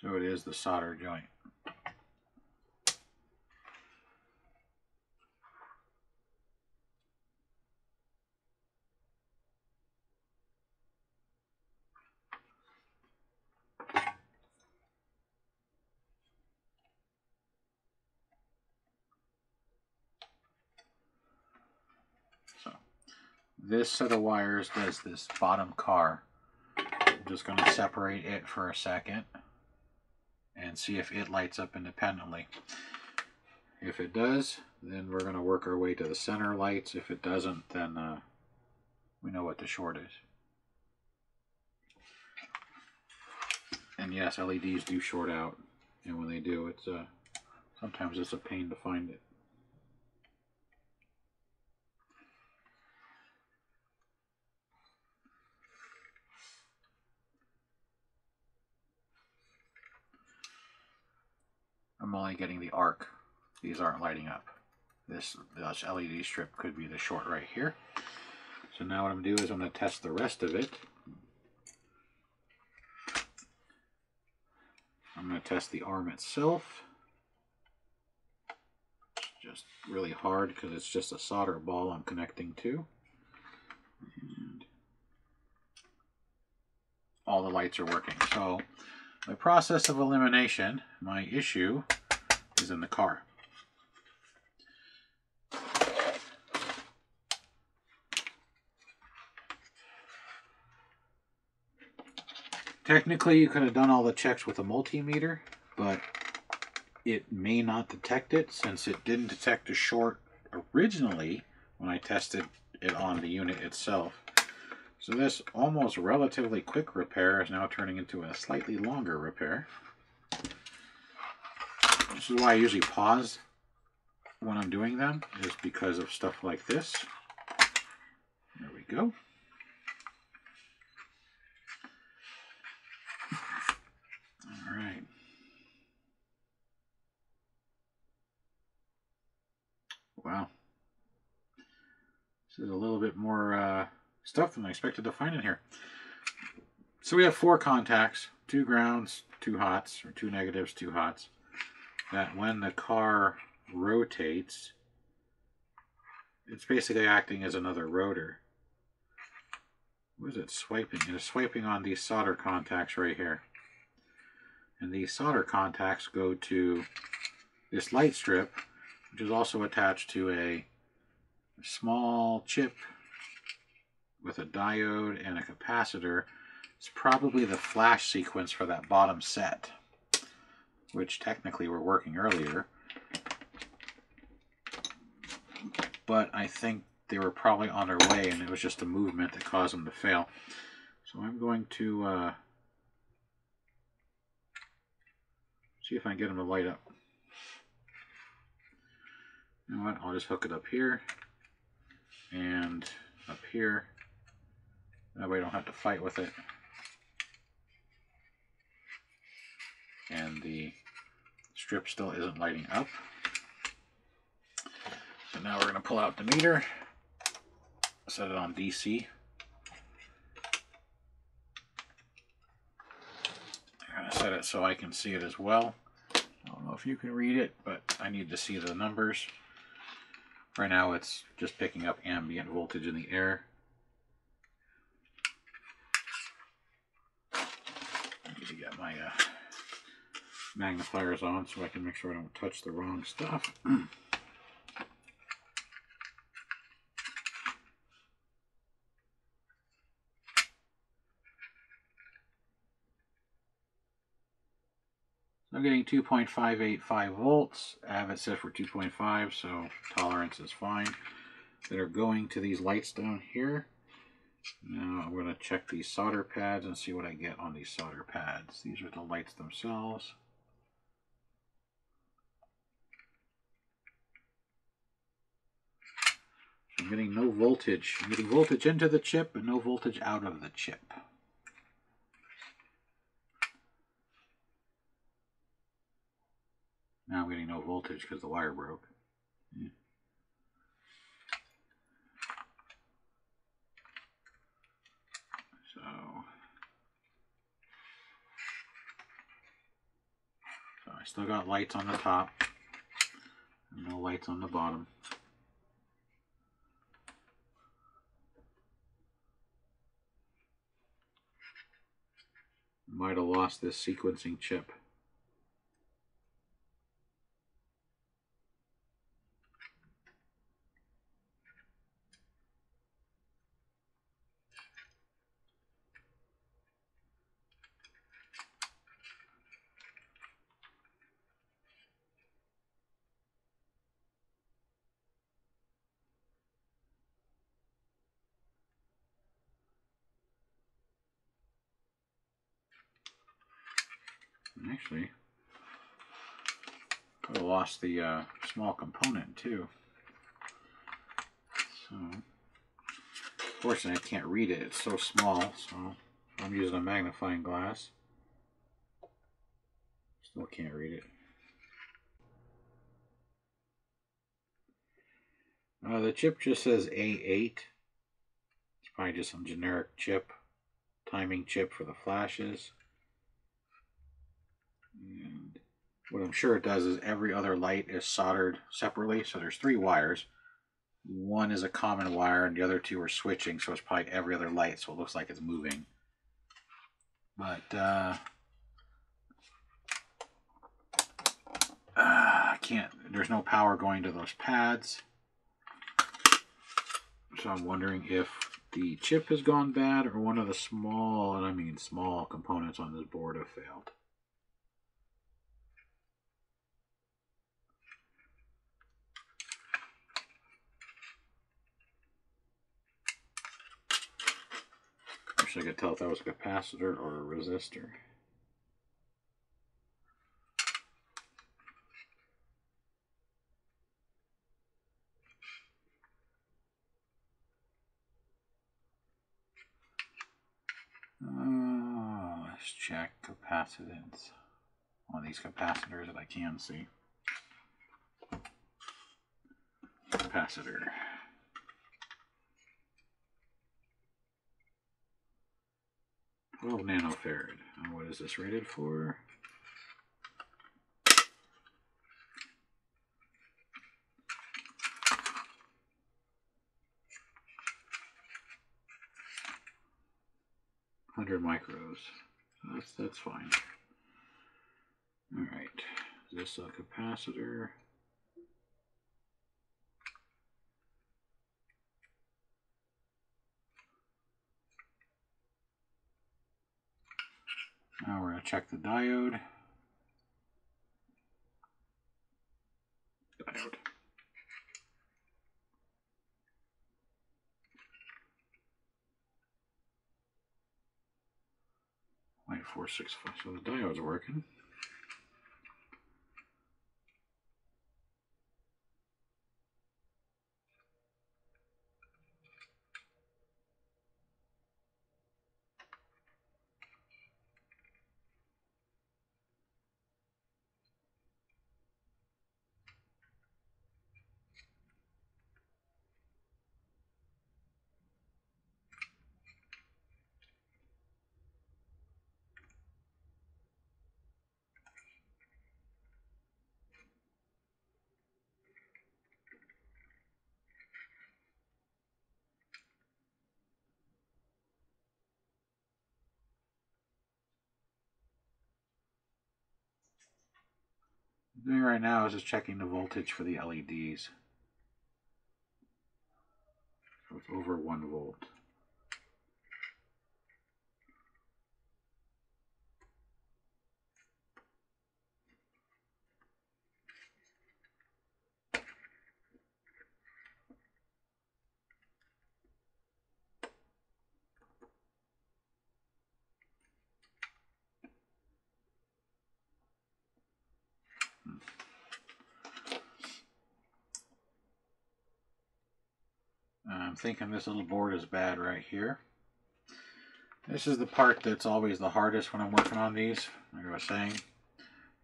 So it is the solder joint. So this set of wires does this bottom car. I'm just going to separate it for a second and see if it lights up independently. If it does, then we're going to work our way to the center lights. If it doesn't, then uh, we know what the short is. And yes, LEDs do short out, and when they do, it's uh, sometimes it's a pain to find it. I'm only getting the arc. These aren't lighting up. This, this LED strip could be the short right here. So now what I'm going to do is I'm going to test the rest of it. I'm going to test the arm itself. It's just really hard because it's just a solder ball I'm connecting to. And all the lights are working. So the process of elimination, my issue is in the car. Technically, you could have done all the checks with a multimeter, but it may not detect it since it didn't detect a short originally when I tested it on the unit itself. So this almost relatively quick repair is now turning into a slightly longer repair. This is why I usually pause when I'm doing them, is because of stuff like this. There we go. All right. Wow. This is a little bit more uh, stuff than I expected to find in here. So we have four contacts, two grounds, two hots, or two negatives, two hots, that when the car rotates, it's basically acting as another rotor. What is it swiping? It is swiping on these solder contacts right here. And these solder contacts go to this light strip, which is also attached to a small chip with a diode and a capacitor. It's probably the flash sequence for that bottom set, which technically we're working earlier. But I think they were probably on their way and it was just a movement that caused them to fail. So I'm going to uh, see if I can get them to light up. You know what? I'll just hook it up here and up here. That way I don't have to fight with it. And the strip still isn't lighting up. So now we're going to pull out the meter, set it on DC. I'm going to set it so I can see it as well. I don't know if you can read it, but I need to see the numbers. Right now it's just picking up ambient voltage in the air. I need to get my uh, magnifiers on so I can make sure I don't touch the wrong stuff. I'm getting 2.585 volts. Avid set for 2.5, so tolerance is fine. That are going to these lights down here. Now I'm going to check these solder pads and see what I get on these solder pads. These are the lights themselves. I'm getting no voltage. I'm getting voltage into the chip, but no voltage out of the chip. Now I'm getting no voltage because the wire broke. Yeah. So, so I still got lights on the top, no lights on the bottom. Might have lost this sequencing chip. Actually, could have lost the uh, small component too. So, fortunately, I can't read it. It's so small, so I'm using a magnifying glass. Still can't read it. Uh, the chip just says A8. It's probably just some generic chip, timing chip for the flashes. What I'm sure it does is every other light is soldered separately. So there's three wires. One is a common wire and the other two are switching. So it's probably every other light. So it looks like it's moving. But uh, uh, I can't, there's no power going to those pads. So I'm wondering if the chip has gone bad or one of the small, and I mean small components on this board have failed. I could tell if that was a capacitor or a resistor. Uh, let's check capacitance on these capacitors that I can see. Capacitor. Twelve nanofarad. And what is this rated for? Hundred micros. That's that's fine. All right. Is this a capacitor? Now we're going to check the diode. Diode. Wait, 465. So the diode's working. Doing right now is just checking the voltage for the LEDs. So it's over one volt. I'm thinking this little board is bad right here. This is the part that's always the hardest when I'm working on these, like I was saying,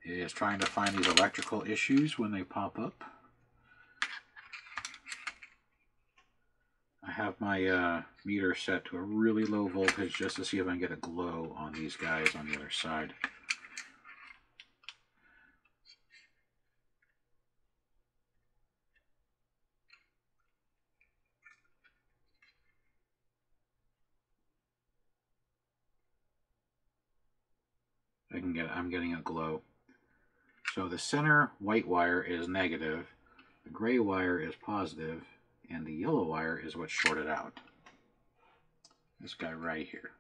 is trying to find these electrical issues when they pop up. I have my uh, meter set to a really low voltage just to see if I can get a glow on these guys on the other side. Can get I'm getting a glow. So the center white wire is negative, the gray wire is positive, and the yellow wire is what's shorted out. This guy right here.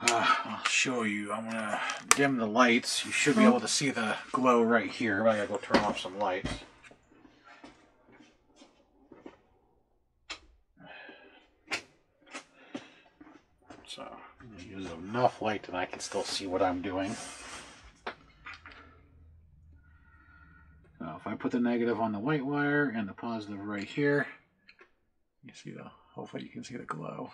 Uh, I'll show you. I'm gonna dim the lights. You should be able to see the glow right here. I gotta go turn off some lights. So Use enough light that I can still see what I'm doing. So if I put the negative on the white wire and the positive right here, you see the hopefully you can see the glow.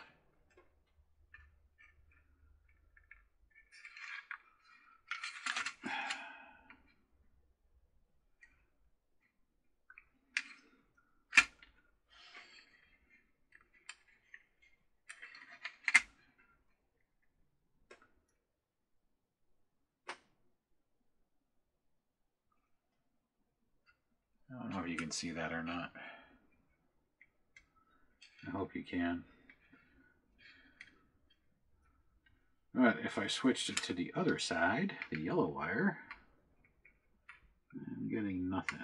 See that or not. I hope you can. But if I switched it to the other side, the yellow wire, I'm getting nothing.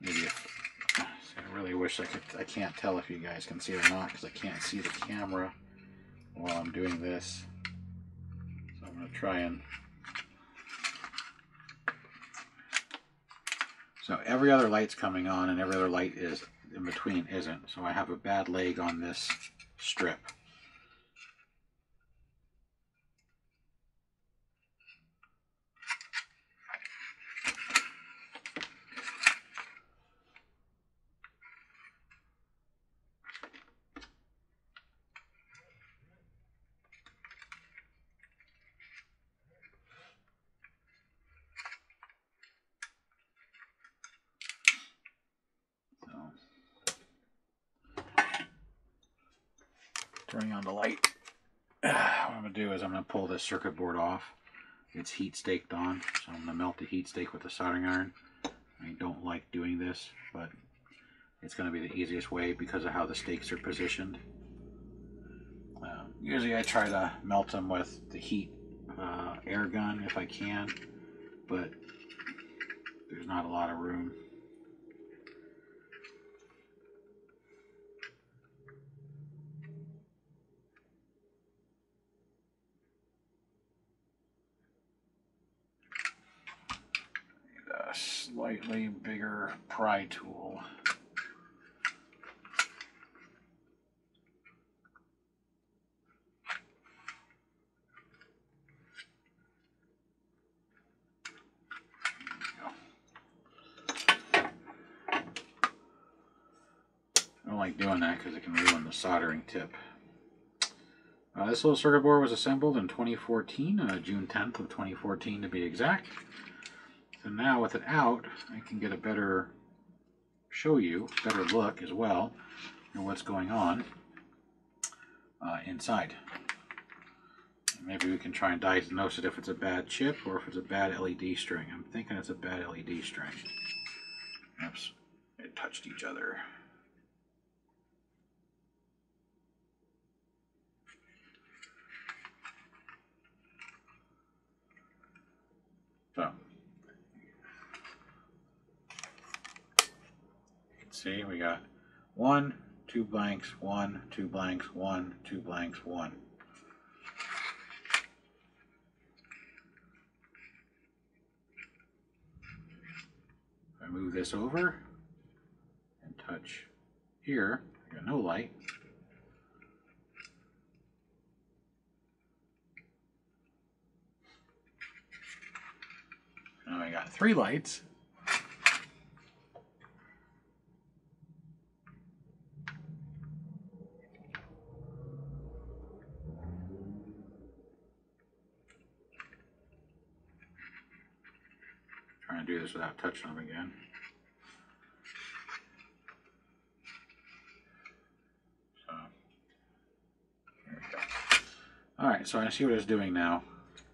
Maybe if, see, I really wish I, could, I can't tell if you guys can see it or not because I can't see the camera while I'm doing this. So I'm going to try and. So every other light's coming on and every other light is in between isn't. So I have a bad leg on this strip. So turning on the light. What I'm gonna do is I'm gonna pull this circuit board off. It's heat staked on, so I'm gonna melt the heat stake with the soldering iron. I don't like doing this, but it's gonna be the easiest way because of how the stakes are positioned. Um, usually I try to melt them with the heat uh, air gun if I can, but there's not a lot of room. Need a slightly bigger pry tool. I don't like doing that because it can ruin the soldering tip. Uh, this little circuit board was assembled in 2014, uh, June 10th of 2014 to be exact. So now with it out, I can get a better, show you, better look as well, at what's going on uh, inside. Maybe we can try and diagnose it if it's a bad chip or if it's a bad LED string. I'm thinking it's a bad LED string. Oops, it touched each other. So, you can see we got one, two blanks, one, two blanks, one, two blanks, one. If I move this over and touch here, I got no light. Now I got three lights. Without touching them again. So, here we go. All right, so I see what it's doing now.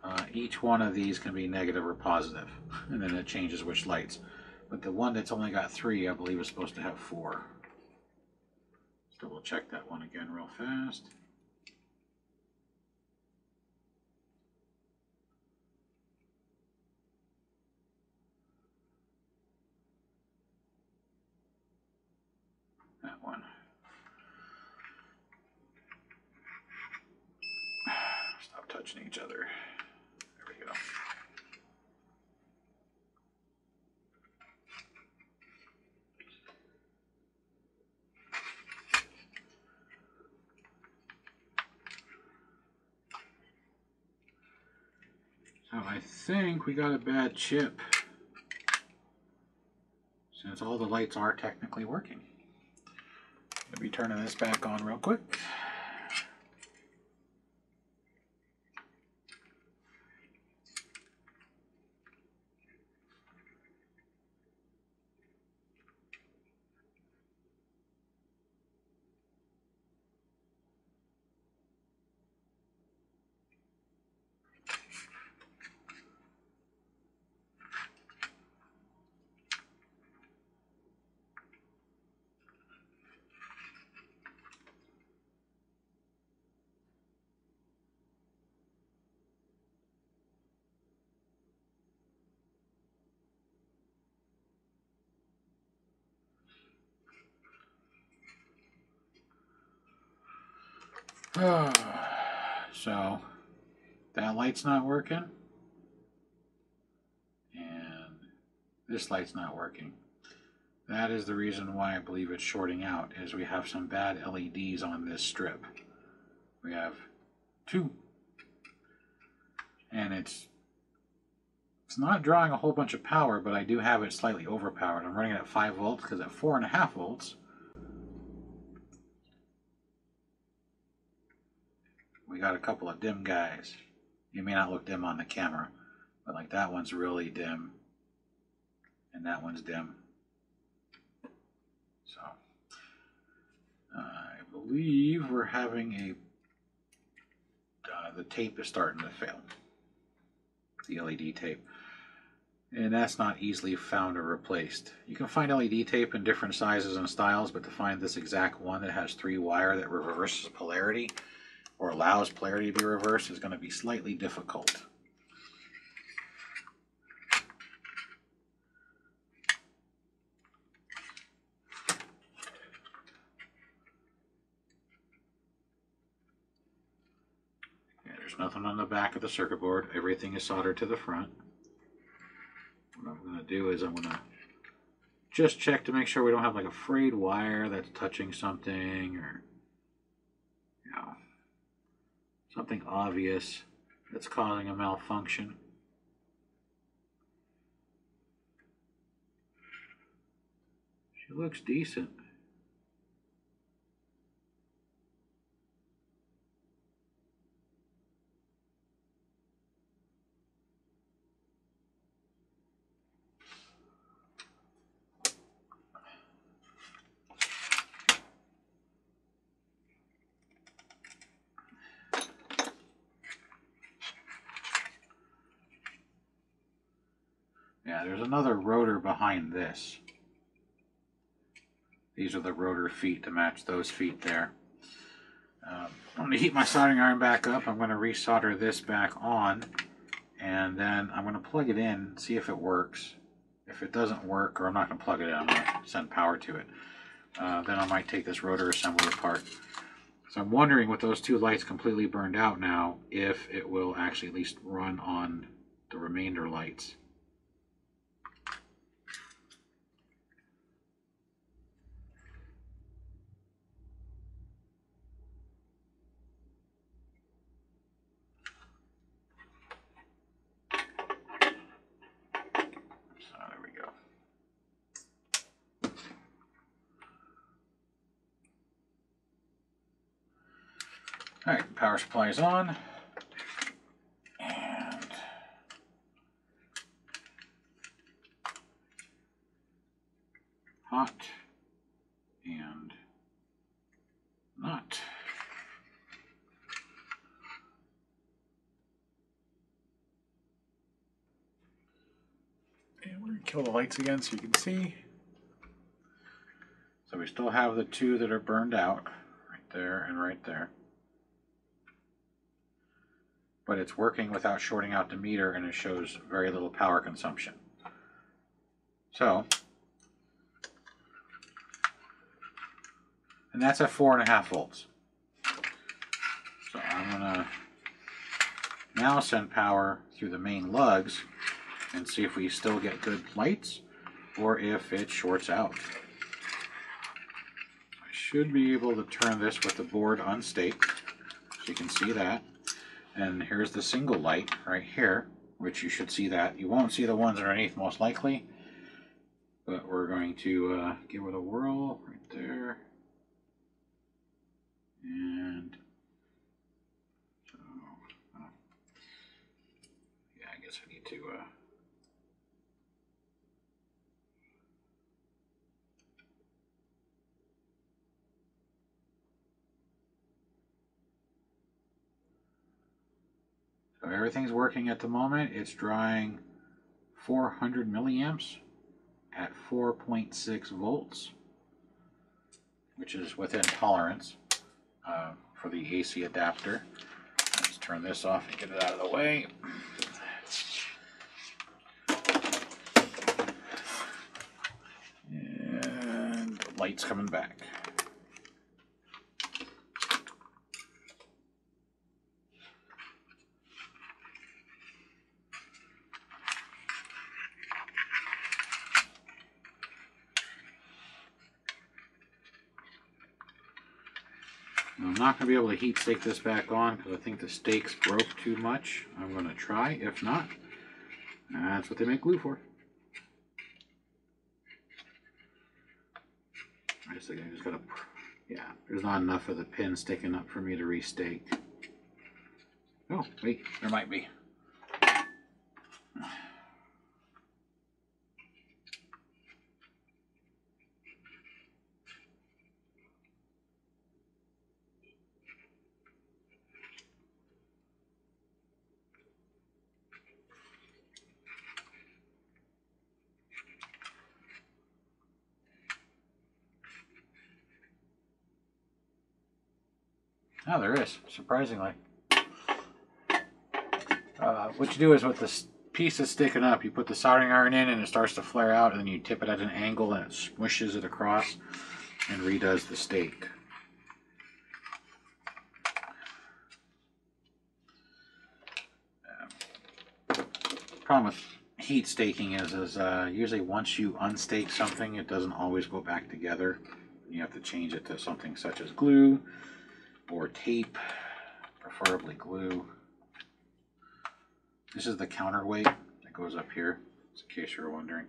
Uh, each one of these can be negative or positive, and then it changes which lights. But the one that's only got three, I believe, is supposed to have four. Let's double check that one again real fast. That one. Stop touching each other. There we go. So I think we got a bad chip. Since all the lights are technically working. Let me turning this back on real quick. so that light's not working. And this light's not working. That is the reason why I believe it's shorting out, is we have some bad LEDs on this strip. We have two. And it's it's not drawing a whole bunch of power, but I do have it slightly overpowered. I'm running it at 5 volts because at 4.5 volts, got a couple of dim guys. You may not look dim on the camera, but like that one's really dim, and that one's dim. So, I believe we're having a. Uh, the tape is starting to fail. The LED tape. And that's not easily found or replaced. You can find LED tape in different sizes and styles, but to find this exact one that has three wire that reverses polarity or allows polarity to be reversed is going to be slightly difficult. Yeah, there's nothing on the back of the circuit board. Everything is soldered to the front. What I'm going to do is I'm going to just check to make sure we don't have like a frayed wire that's touching something or, you know, something obvious that's causing a malfunction. She looks decent. Yeah, there's another rotor behind this. These are the rotor feet to match those feet there. Um, I'm going to heat my soldering iron back up. I'm going to resolder this back on. And then I'm going to plug it in, see if it works. If it doesn't work, or I'm not going to plug it in, I'm going to send power to it. Uh, then I might take this rotor assembly apart. So I'm wondering with those two lights completely burned out now, if it will actually at least run on the remainder lights. Power supply is on. And hot and not. And we're gonna kill the lights again so you can see. So we still have the two that are burned out, right there and right there. But it's working without shorting out the meter and it shows very little power consumption. So, and that's at four and a half volts. So I'm gonna now send power through the main lugs and see if we still get good lights or if it shorts out. I should be able to turn this with the board unstaked so you can see that. And here's the single light right here, which you should see that. You won't see the ones underneath most likely, but we're going to uh, give it a whirl right there. And so, uh, yeah, I guess I need to uh, Everything's working at the moment. It's drawing 400 milliamps at 4.6 volts, which is within tolerance uh, for the AC adapter. Let's turn this off and get it out of the way. And the light's coming back. Not going to be able to heat stake this back on because I think the stakes broke too much. I'm going to try. If not, that's what they make glue for. I just I just got to, yeah, there's not enough of the pin sticking up for me to restake. Oh, wait, there might be. Oh, there is, surprisingly. Uh, what you do is with this piece is sticking up, you put the soldering iron in and it starts to flare out, and then you tip it at an angle and it smushes it across and redoes the stake. Um, problem with heat staking is, is uh, usually once you unstake something, it doesn't always go back together. You have to change it to something such as glue or tape, preferably glue. This is the counterweight that goes up here, in case you're wondering.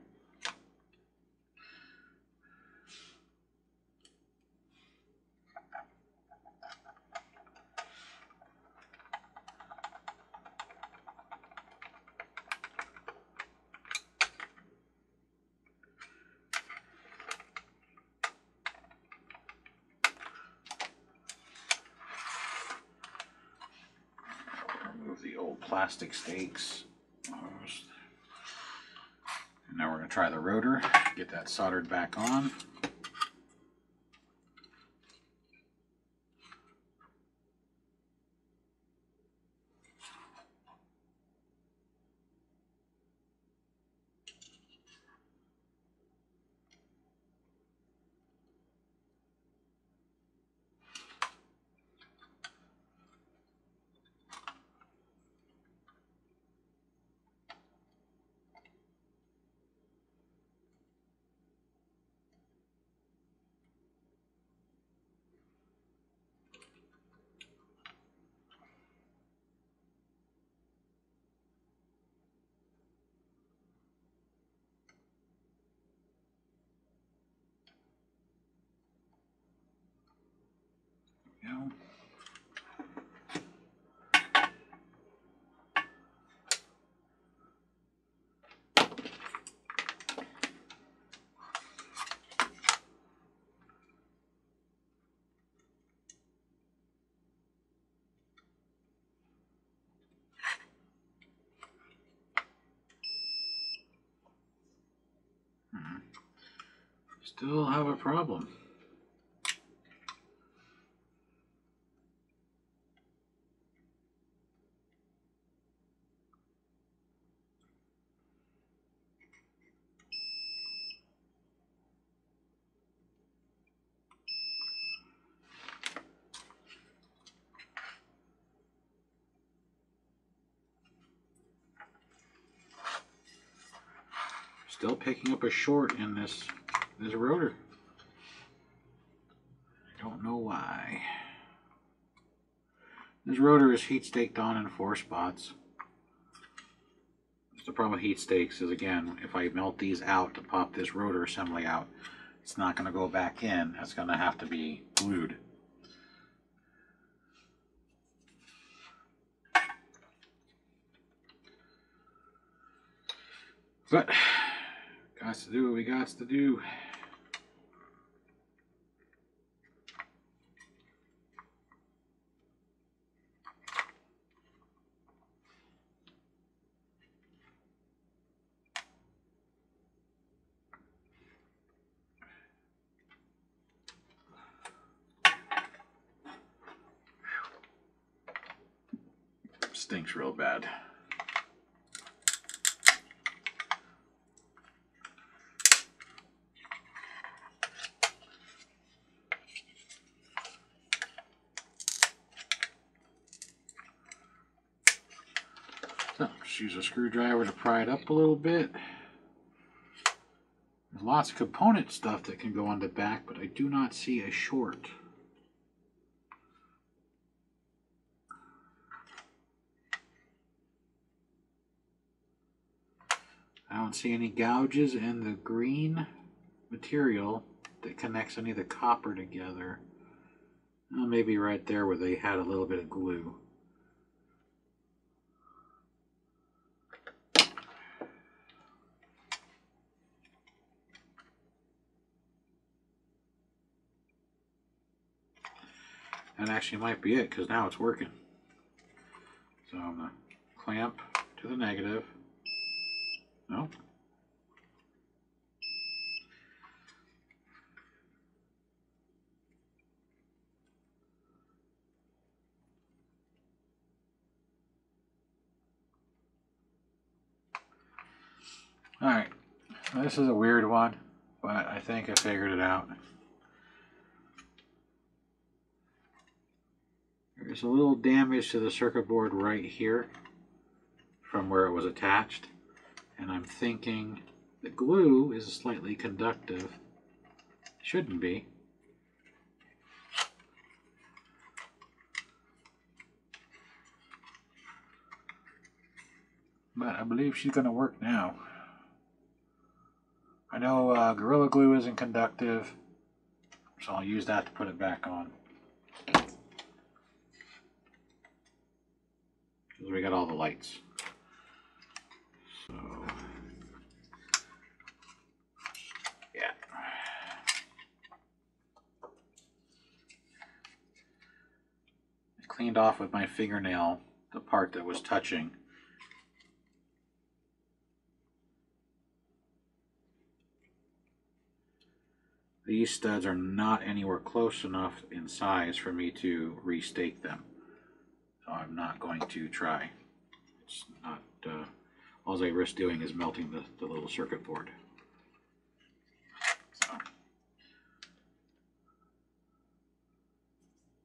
Remove the old plastic stakes. And now we're going to try the rotor, get that soldered back on. Still have a problem. Still picking up a short in this this rotor. I don't know why. This rotor is heat staked on in four spots. The problem with heat stakes is again, if I melt these out to pop this rotor assembly out, it's not going to go back in. It's going to have to be glued. But got to do what we got to do. screwdriver to pry it up a little bit. There's lots of component stuff that can go on the back, but I do not see a short. I don't see any gouges in the green material that connects any of the copper together. Well, maybe right there where they had a little bit of glue. That actually might be it because now it's working. So I'm going to clamp to the negative. No. Alright, this is a weird one, but I think I figured it out. There's a little damage to the circuit board right here from where it was attached. And I'm thinking the glue is slightly conductive. Shouldn't be. But I believe she's going to work now. I know uh, Gorilla Glue isn't conductive, so I'll use that to put it back on. Because we got all the lights. So, yeah. I cleaned off with my fingernail the part that was touching. These studs are not anywhere close enough in size for me to restake them. I'm not going to try. It's not, uh, all I risk doing is melting the, the little circuit board. So.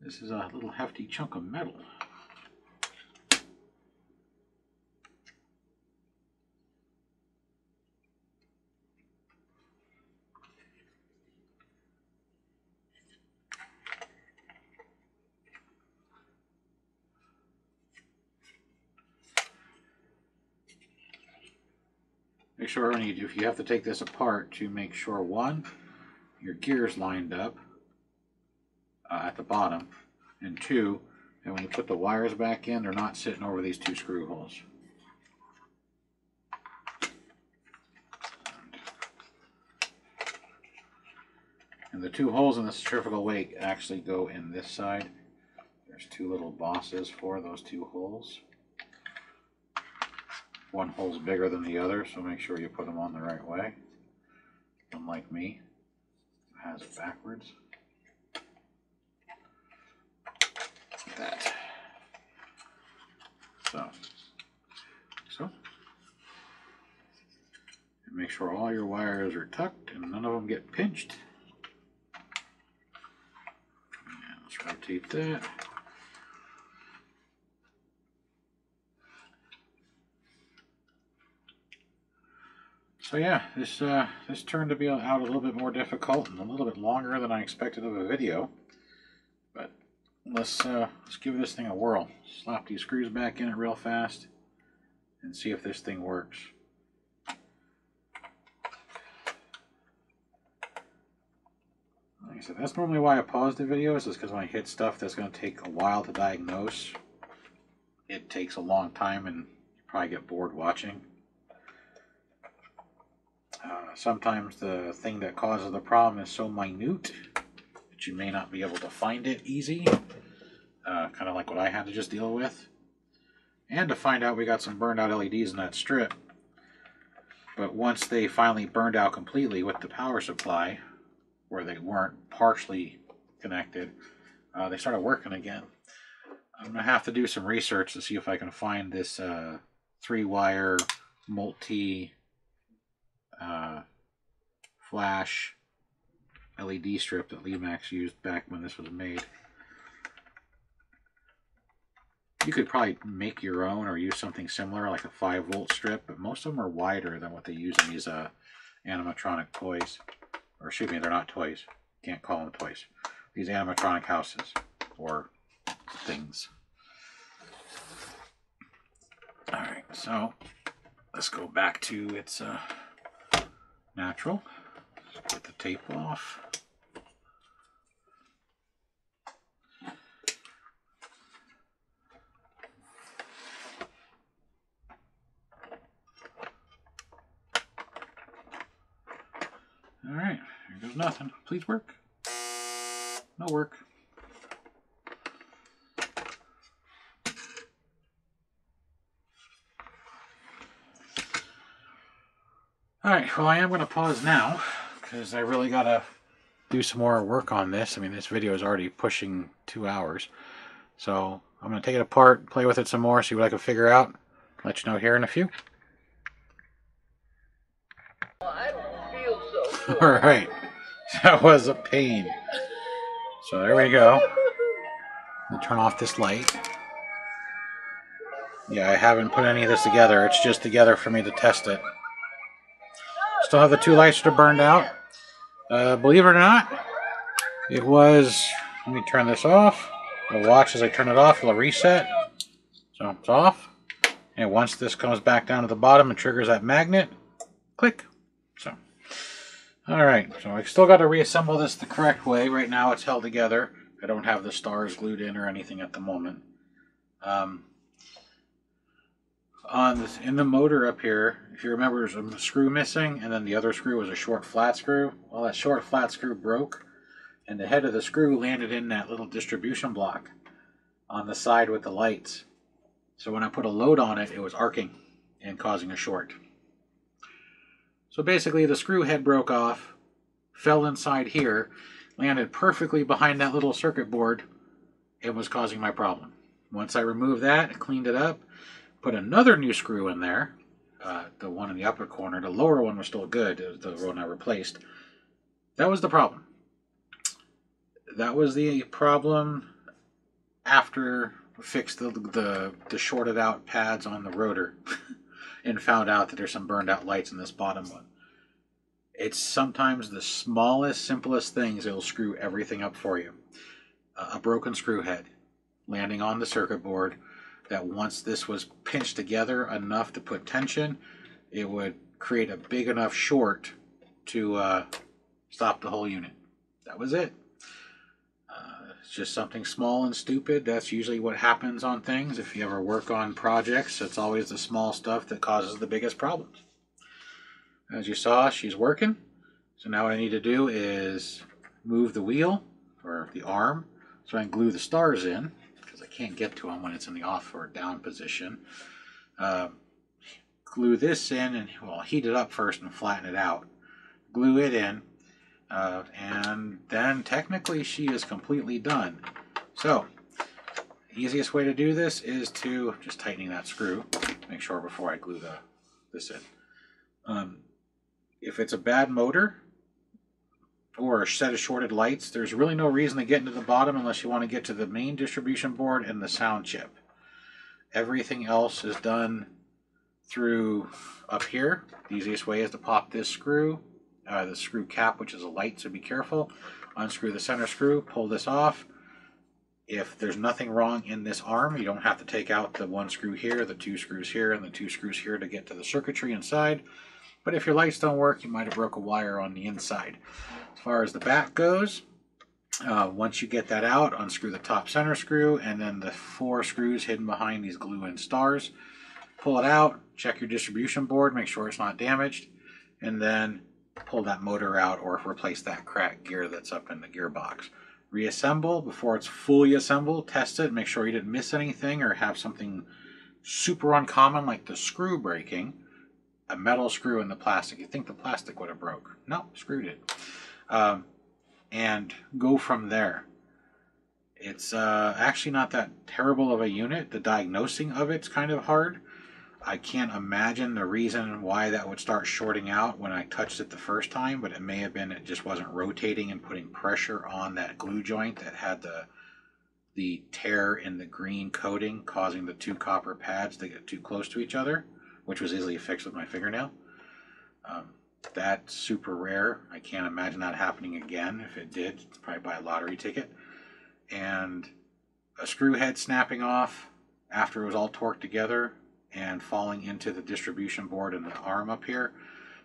This is a little hefty chunk of metal. Make sure when you do, if you have to take this apart to make sure one, your gears lined up uh, at the bottom, and two, and when you put the wires back in, they're not sitting over these two screw holes. And the two holes in the centrifugal weight actually go in this side. There's two little bosses for those two holes. One hole's bigger than the other, so make sure you put them on the right way. Unlike me, who has it backwards. Like that. So, so. And make sure all your wires are tucked and none of them get pinched. And let's rotate that. So yeah, this uh, this turned to be out a little bit more difficult and a little bit longer than I expected of a video. But let's uh, let's give this thing a whirl. Slap these screws back in it real fast and see if this thing works. Like I said, that's normally why I pause the videos, is because when I hit stuff that's going to take a while to diagnose, it takes a long time and you probably get bored watching. Sometimes the thing that causes the problem is so minute that you may not be able to find it easy. Uh, kind of like what I had to just deal with. And to find out we got some burned out LEDs in that strip. But once they finally burned out completely with the power supply, where they weren't partially connected, uh, they started working again. I'm going to have to do some research to see if I can find this uh, three wire multi uh, flash LED strip that Lemax used back when this was made. You could probably make your own or use something similar, like a 5 volt strip, but most of them are wider than what they use in these uh, animatronic toys. Or excuse me, they're not toys. Can't call them toys. These animatronic houses or things. Alright, so let's go back to its uh, natural. Let's get the tape off. All right, here goes nothing. Please work. No work. All right, well, I am going to pause now because I really got to do some more work on this. I mean, this video is already pushing two hours. So I'm going to take it apart, play with it some more, see what I can figure out. Let you know here in a few. All right, that was a pain. So there we go. I'll turn off this light. Yeah, I haven't put any of this together. It's just together for me to test it. Still have the two lights that are burned out. Uh, believe it or not, it was. Let me turn this off. It'll watch as I turn it off. It'll reset. So it's off. And once this comes back down to the bottom and triggers that magnet, click. So, all right. So I still got to reassemble this the correct way. Right now it's held together. I don't have the stars glued in or anything at the moment. Um, on this in the motor up here, if you remember, there's a screw missing, and then the other screw was a short flat screw. Well, that short flat screw broke, and the head of the screw landed in that little distribution block on the side with the lights. So when I put a load on it, it was arcing and causing a short. So basically, the screw head broke off, fell inside here, landed perfectly behind that little circuit board, and was causing my problem. Once I removed that, cleaned it up, put another new screw in there, uh, the one in the upper corner. The lower one was still good, the one I replaced. That was the problem. That was the problem after I fixed the, the, the shorted out pads on the rotor and found out that there's some burned out lights in this bottom one. It's sometimes the smallest, simplest things that'll screw everything up for you. Uh, a broken screw head landing on the circuit board that once this was pinched together enough to put tension, it would create a big enough short to uh, stop the whole unit. That was it. Uh, it's just something small and stupid. That's usually what happens on things. If you ever work on projects, it's always the small stuff that causes the biggest problems. As you saw, she's working. So now what I need to do is move the wheel or the arm so I can glue the stars in can't get to them when it's in the off or down position. Uh, glue this in and well, heat it up first and flatten it out. Glue it in, uh, and then technically she is completely done. So, easiest way to do this is to just tightening that screw. Make sure before I glue the this in. Um, if it's a bad motor or a set of shorted lights, there's really no reason to get into the bottom unless you want to get to the main distribution board and the sound chip. Everything else is done through up here. The easiest way is to pop this screw, uh, the screw cap, which is a light, so be careful. Unscrew the center screw, pull this off. If there's nothing wrong in this arm, you don't have to take out the one screw here, the two screws here, and the two screws here to get to the circuitry inside. But if your lights don't work, you might have broke a wire on the inside. As far as the back goes, uh, once you get that out, unscrew the top center screw and then the four screws hidden behind these glue-in stars. Pull it out, check your distribution board, make sure it's not damaged, and then pull that motor out or replace that cracked gear that's up in the gearbox. Reassemble before it's fully assembled, test it, make sure you didn't miss anything or have something super uncommon like the screw breaking a metal screw in the plastic. You think the plastic would have broke? No, screw did. Um, and go from there. It's uh, actually not that terrible of a unit. The diagnosing of it's kind of hard. I can't imagine the reason why that would start shorting out when I touched it the first time, but it may have been it just wasn't rotating and putting pressure on that glue joint that had the the tear in the green coating, causing the two copper pads to get too close to each other which was easily fixed with my fingernail. Um, that's super rare. I can't imagine that happening again. If it did, probably buy a lottery ticket. And a screw head snapping off after it was all torqued together and falling into the distribution board and the arm up here.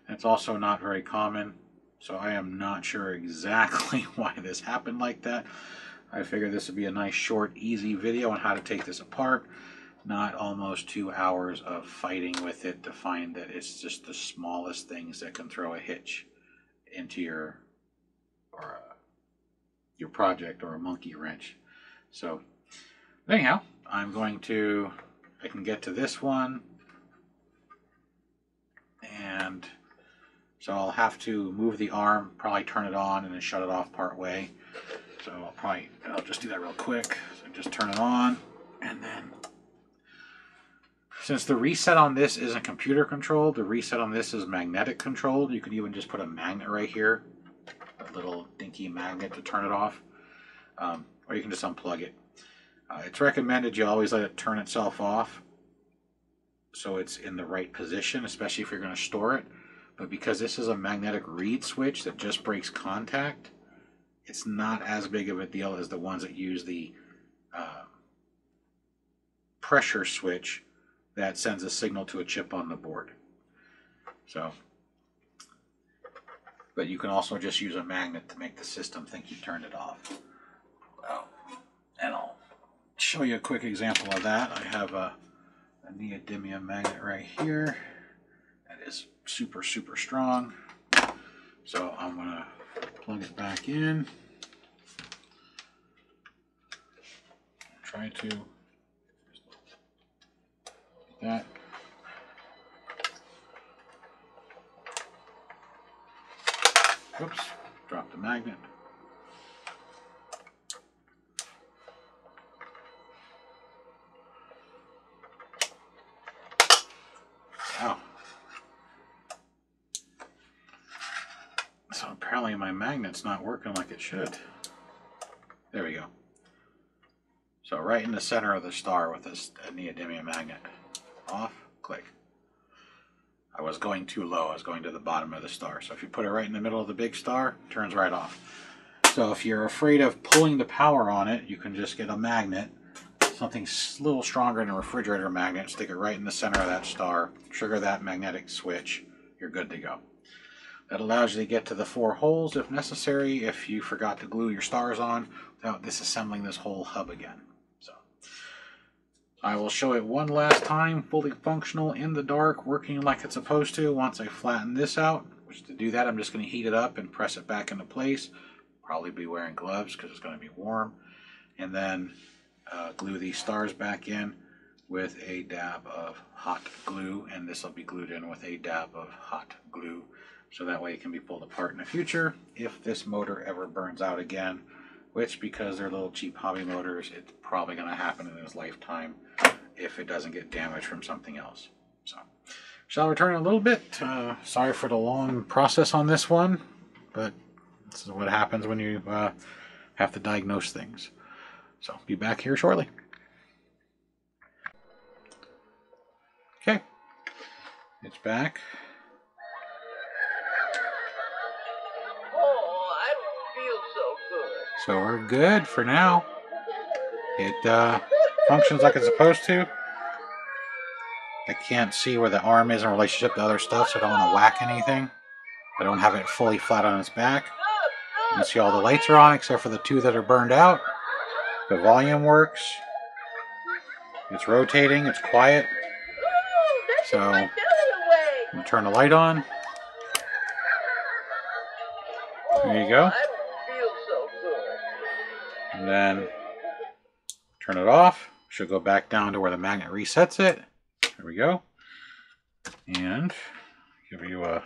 It's also not very common, so I am not sure exactly why this happened like that. I figured this would be a nice short easy video on how to take this apart not almost two hours of fighting with it to find that it's just the smallest things that can throw a hitch into your or your project or a monkey wrench. So anyhow, I'm going to I can get to this one and so I'll have to move the arm, probably turn it on and then shut it off part way. So I'll probably I'll just do that real quick. So just turn it on and then since the reset on this isn't computer controlled, the reset on this is magnetic controlled. You could even just put a magnet right here, a little dinky magnet to turn it off, um, or you can just unplug it. Uh, it's recommended you always let it turn itself off so it's in the right position, especially if you're going to store it. But because this is a magnetic reed switch that just breaks contact, it's not as big of a deal as the ones that use the uh, pressure switch that sends a signal to a chip on the board. So, but you can also just use a magnet to make the system think you turned it off. Well, and I'll show you a quick example of that. I have a, a neodymium magnet right here that is super, super strong. So I'm going to plug it back in. Try to that. Oops, drop the magnet. Ow. So apparently my magnet's not working like it should. There we go. So right in the center of the star with this neodymium magnet off, click. I was going too low, I was going to the bottom of the star. So if you put it right in the middle of the big star, turns right off. So if you're afraid of pulling the power on it, you can just get a magnet, something a little stronger than a refrigerator magnet, stick it right in the center of that star, trigger that magnetic switch, you're good to go. That allows you to get to the four holes if necessary, if you forgot to glue your stars on without disassembling this whole hub again. I will show it one last time, fully functional in the dark, working like it's supposed to once I flatten this out. Which to do that, I'm just going to heat it up and press it back into place. Probably be wearing gloves because it's going to be warm. And then uh, glue these stars back in with a dab of hot glue. And this will be glued in with a dab of hot glue. So that way it can be pulled apart in the future if this motor ever burns out again which because they're little cheap hobby motors, it's probably going to happen in its lifetime if it doesn't get damaged from something else. So, shall return in a little bit. Uh, sorry for the long process on this one, but this is what happens when you uh, have to diagnose things. So, be back here shortly. Okay, it's back. Oh, I feel so good. So we're good for now. It uh, functions like it's supposed to. I can't see where the arm is in relationship to other stuff, so I don't want to whack anything. I don't have it fully flat on its back. You can see all the lights are on except for the two that are burned out. The volume works. It's rotating, it's quiet. So- turn the light on. There you go. And then turn it off. Should go back down to where the magnet resets it. There we go. And give you a.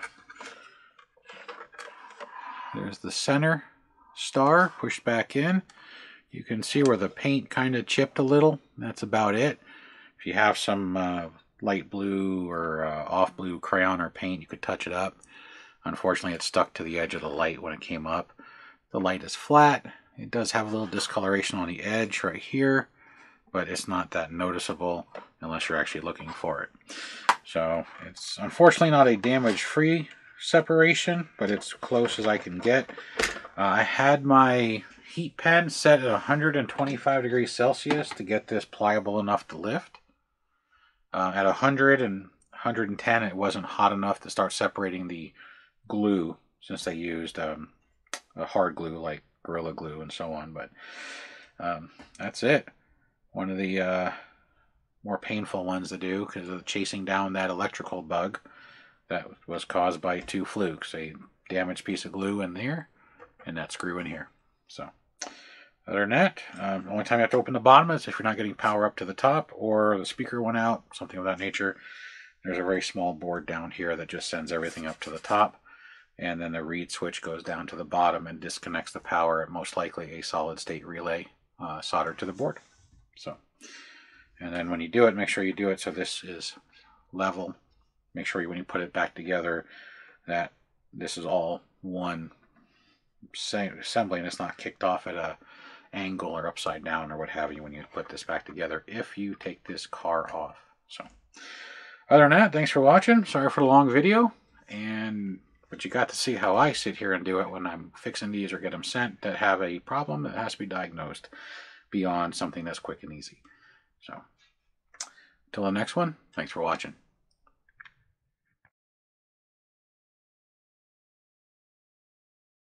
There's the center star pushed back in. You can see where the paint kind of chipped a little. That's about it. If you have some uh, light blue or uh, off blue crayon or paint, you could touch it up. Unfortunately, it stuck to the edge of the light when it came up. The light is flat. It does have a little discoloration on the edge right here, but it's not that noticeable unless you're actually looking for it. So it's unfortunately not a damage-free separation, but it's close as I can get. Uh, I had my heat pen set at 125 degrees Celsius to get this pliable enough to lift. Uh, at 100 and 110, it wasn't hot enough to start separating the glue since they used um, a hard glue like Gorilla Glue and so on. But um, that's it. One of the uh, more painful ones to do because of chasing down that electrical bug that was caused by two flukes a damaged piece of glue in there and that screw in here. So, other than that, um, only time you have to open the bottom is if you're not getting power up to the top or the speaker went out, something of that nature. There's a very small board down here that just sends everything up to the top, and then the reed switch goes down to the bottom and disconnects the power at most likely a solid state relay uh, soldered to the board. So, and then when you do it, make sure you do it so this is level. Make sure you, when you put it back together that this is all one assembly and it's not kicked off at a angle or upside down or what have you when you put this back together if you take this car off. So other than that, thanks for watching. Sorry for the long video. And but you got to see how I sit here and do it when I'm fixing these or get them sent that have a problem that has to be diagnosed beyond something that's quick and easy. So, until the next one, thanks for watching.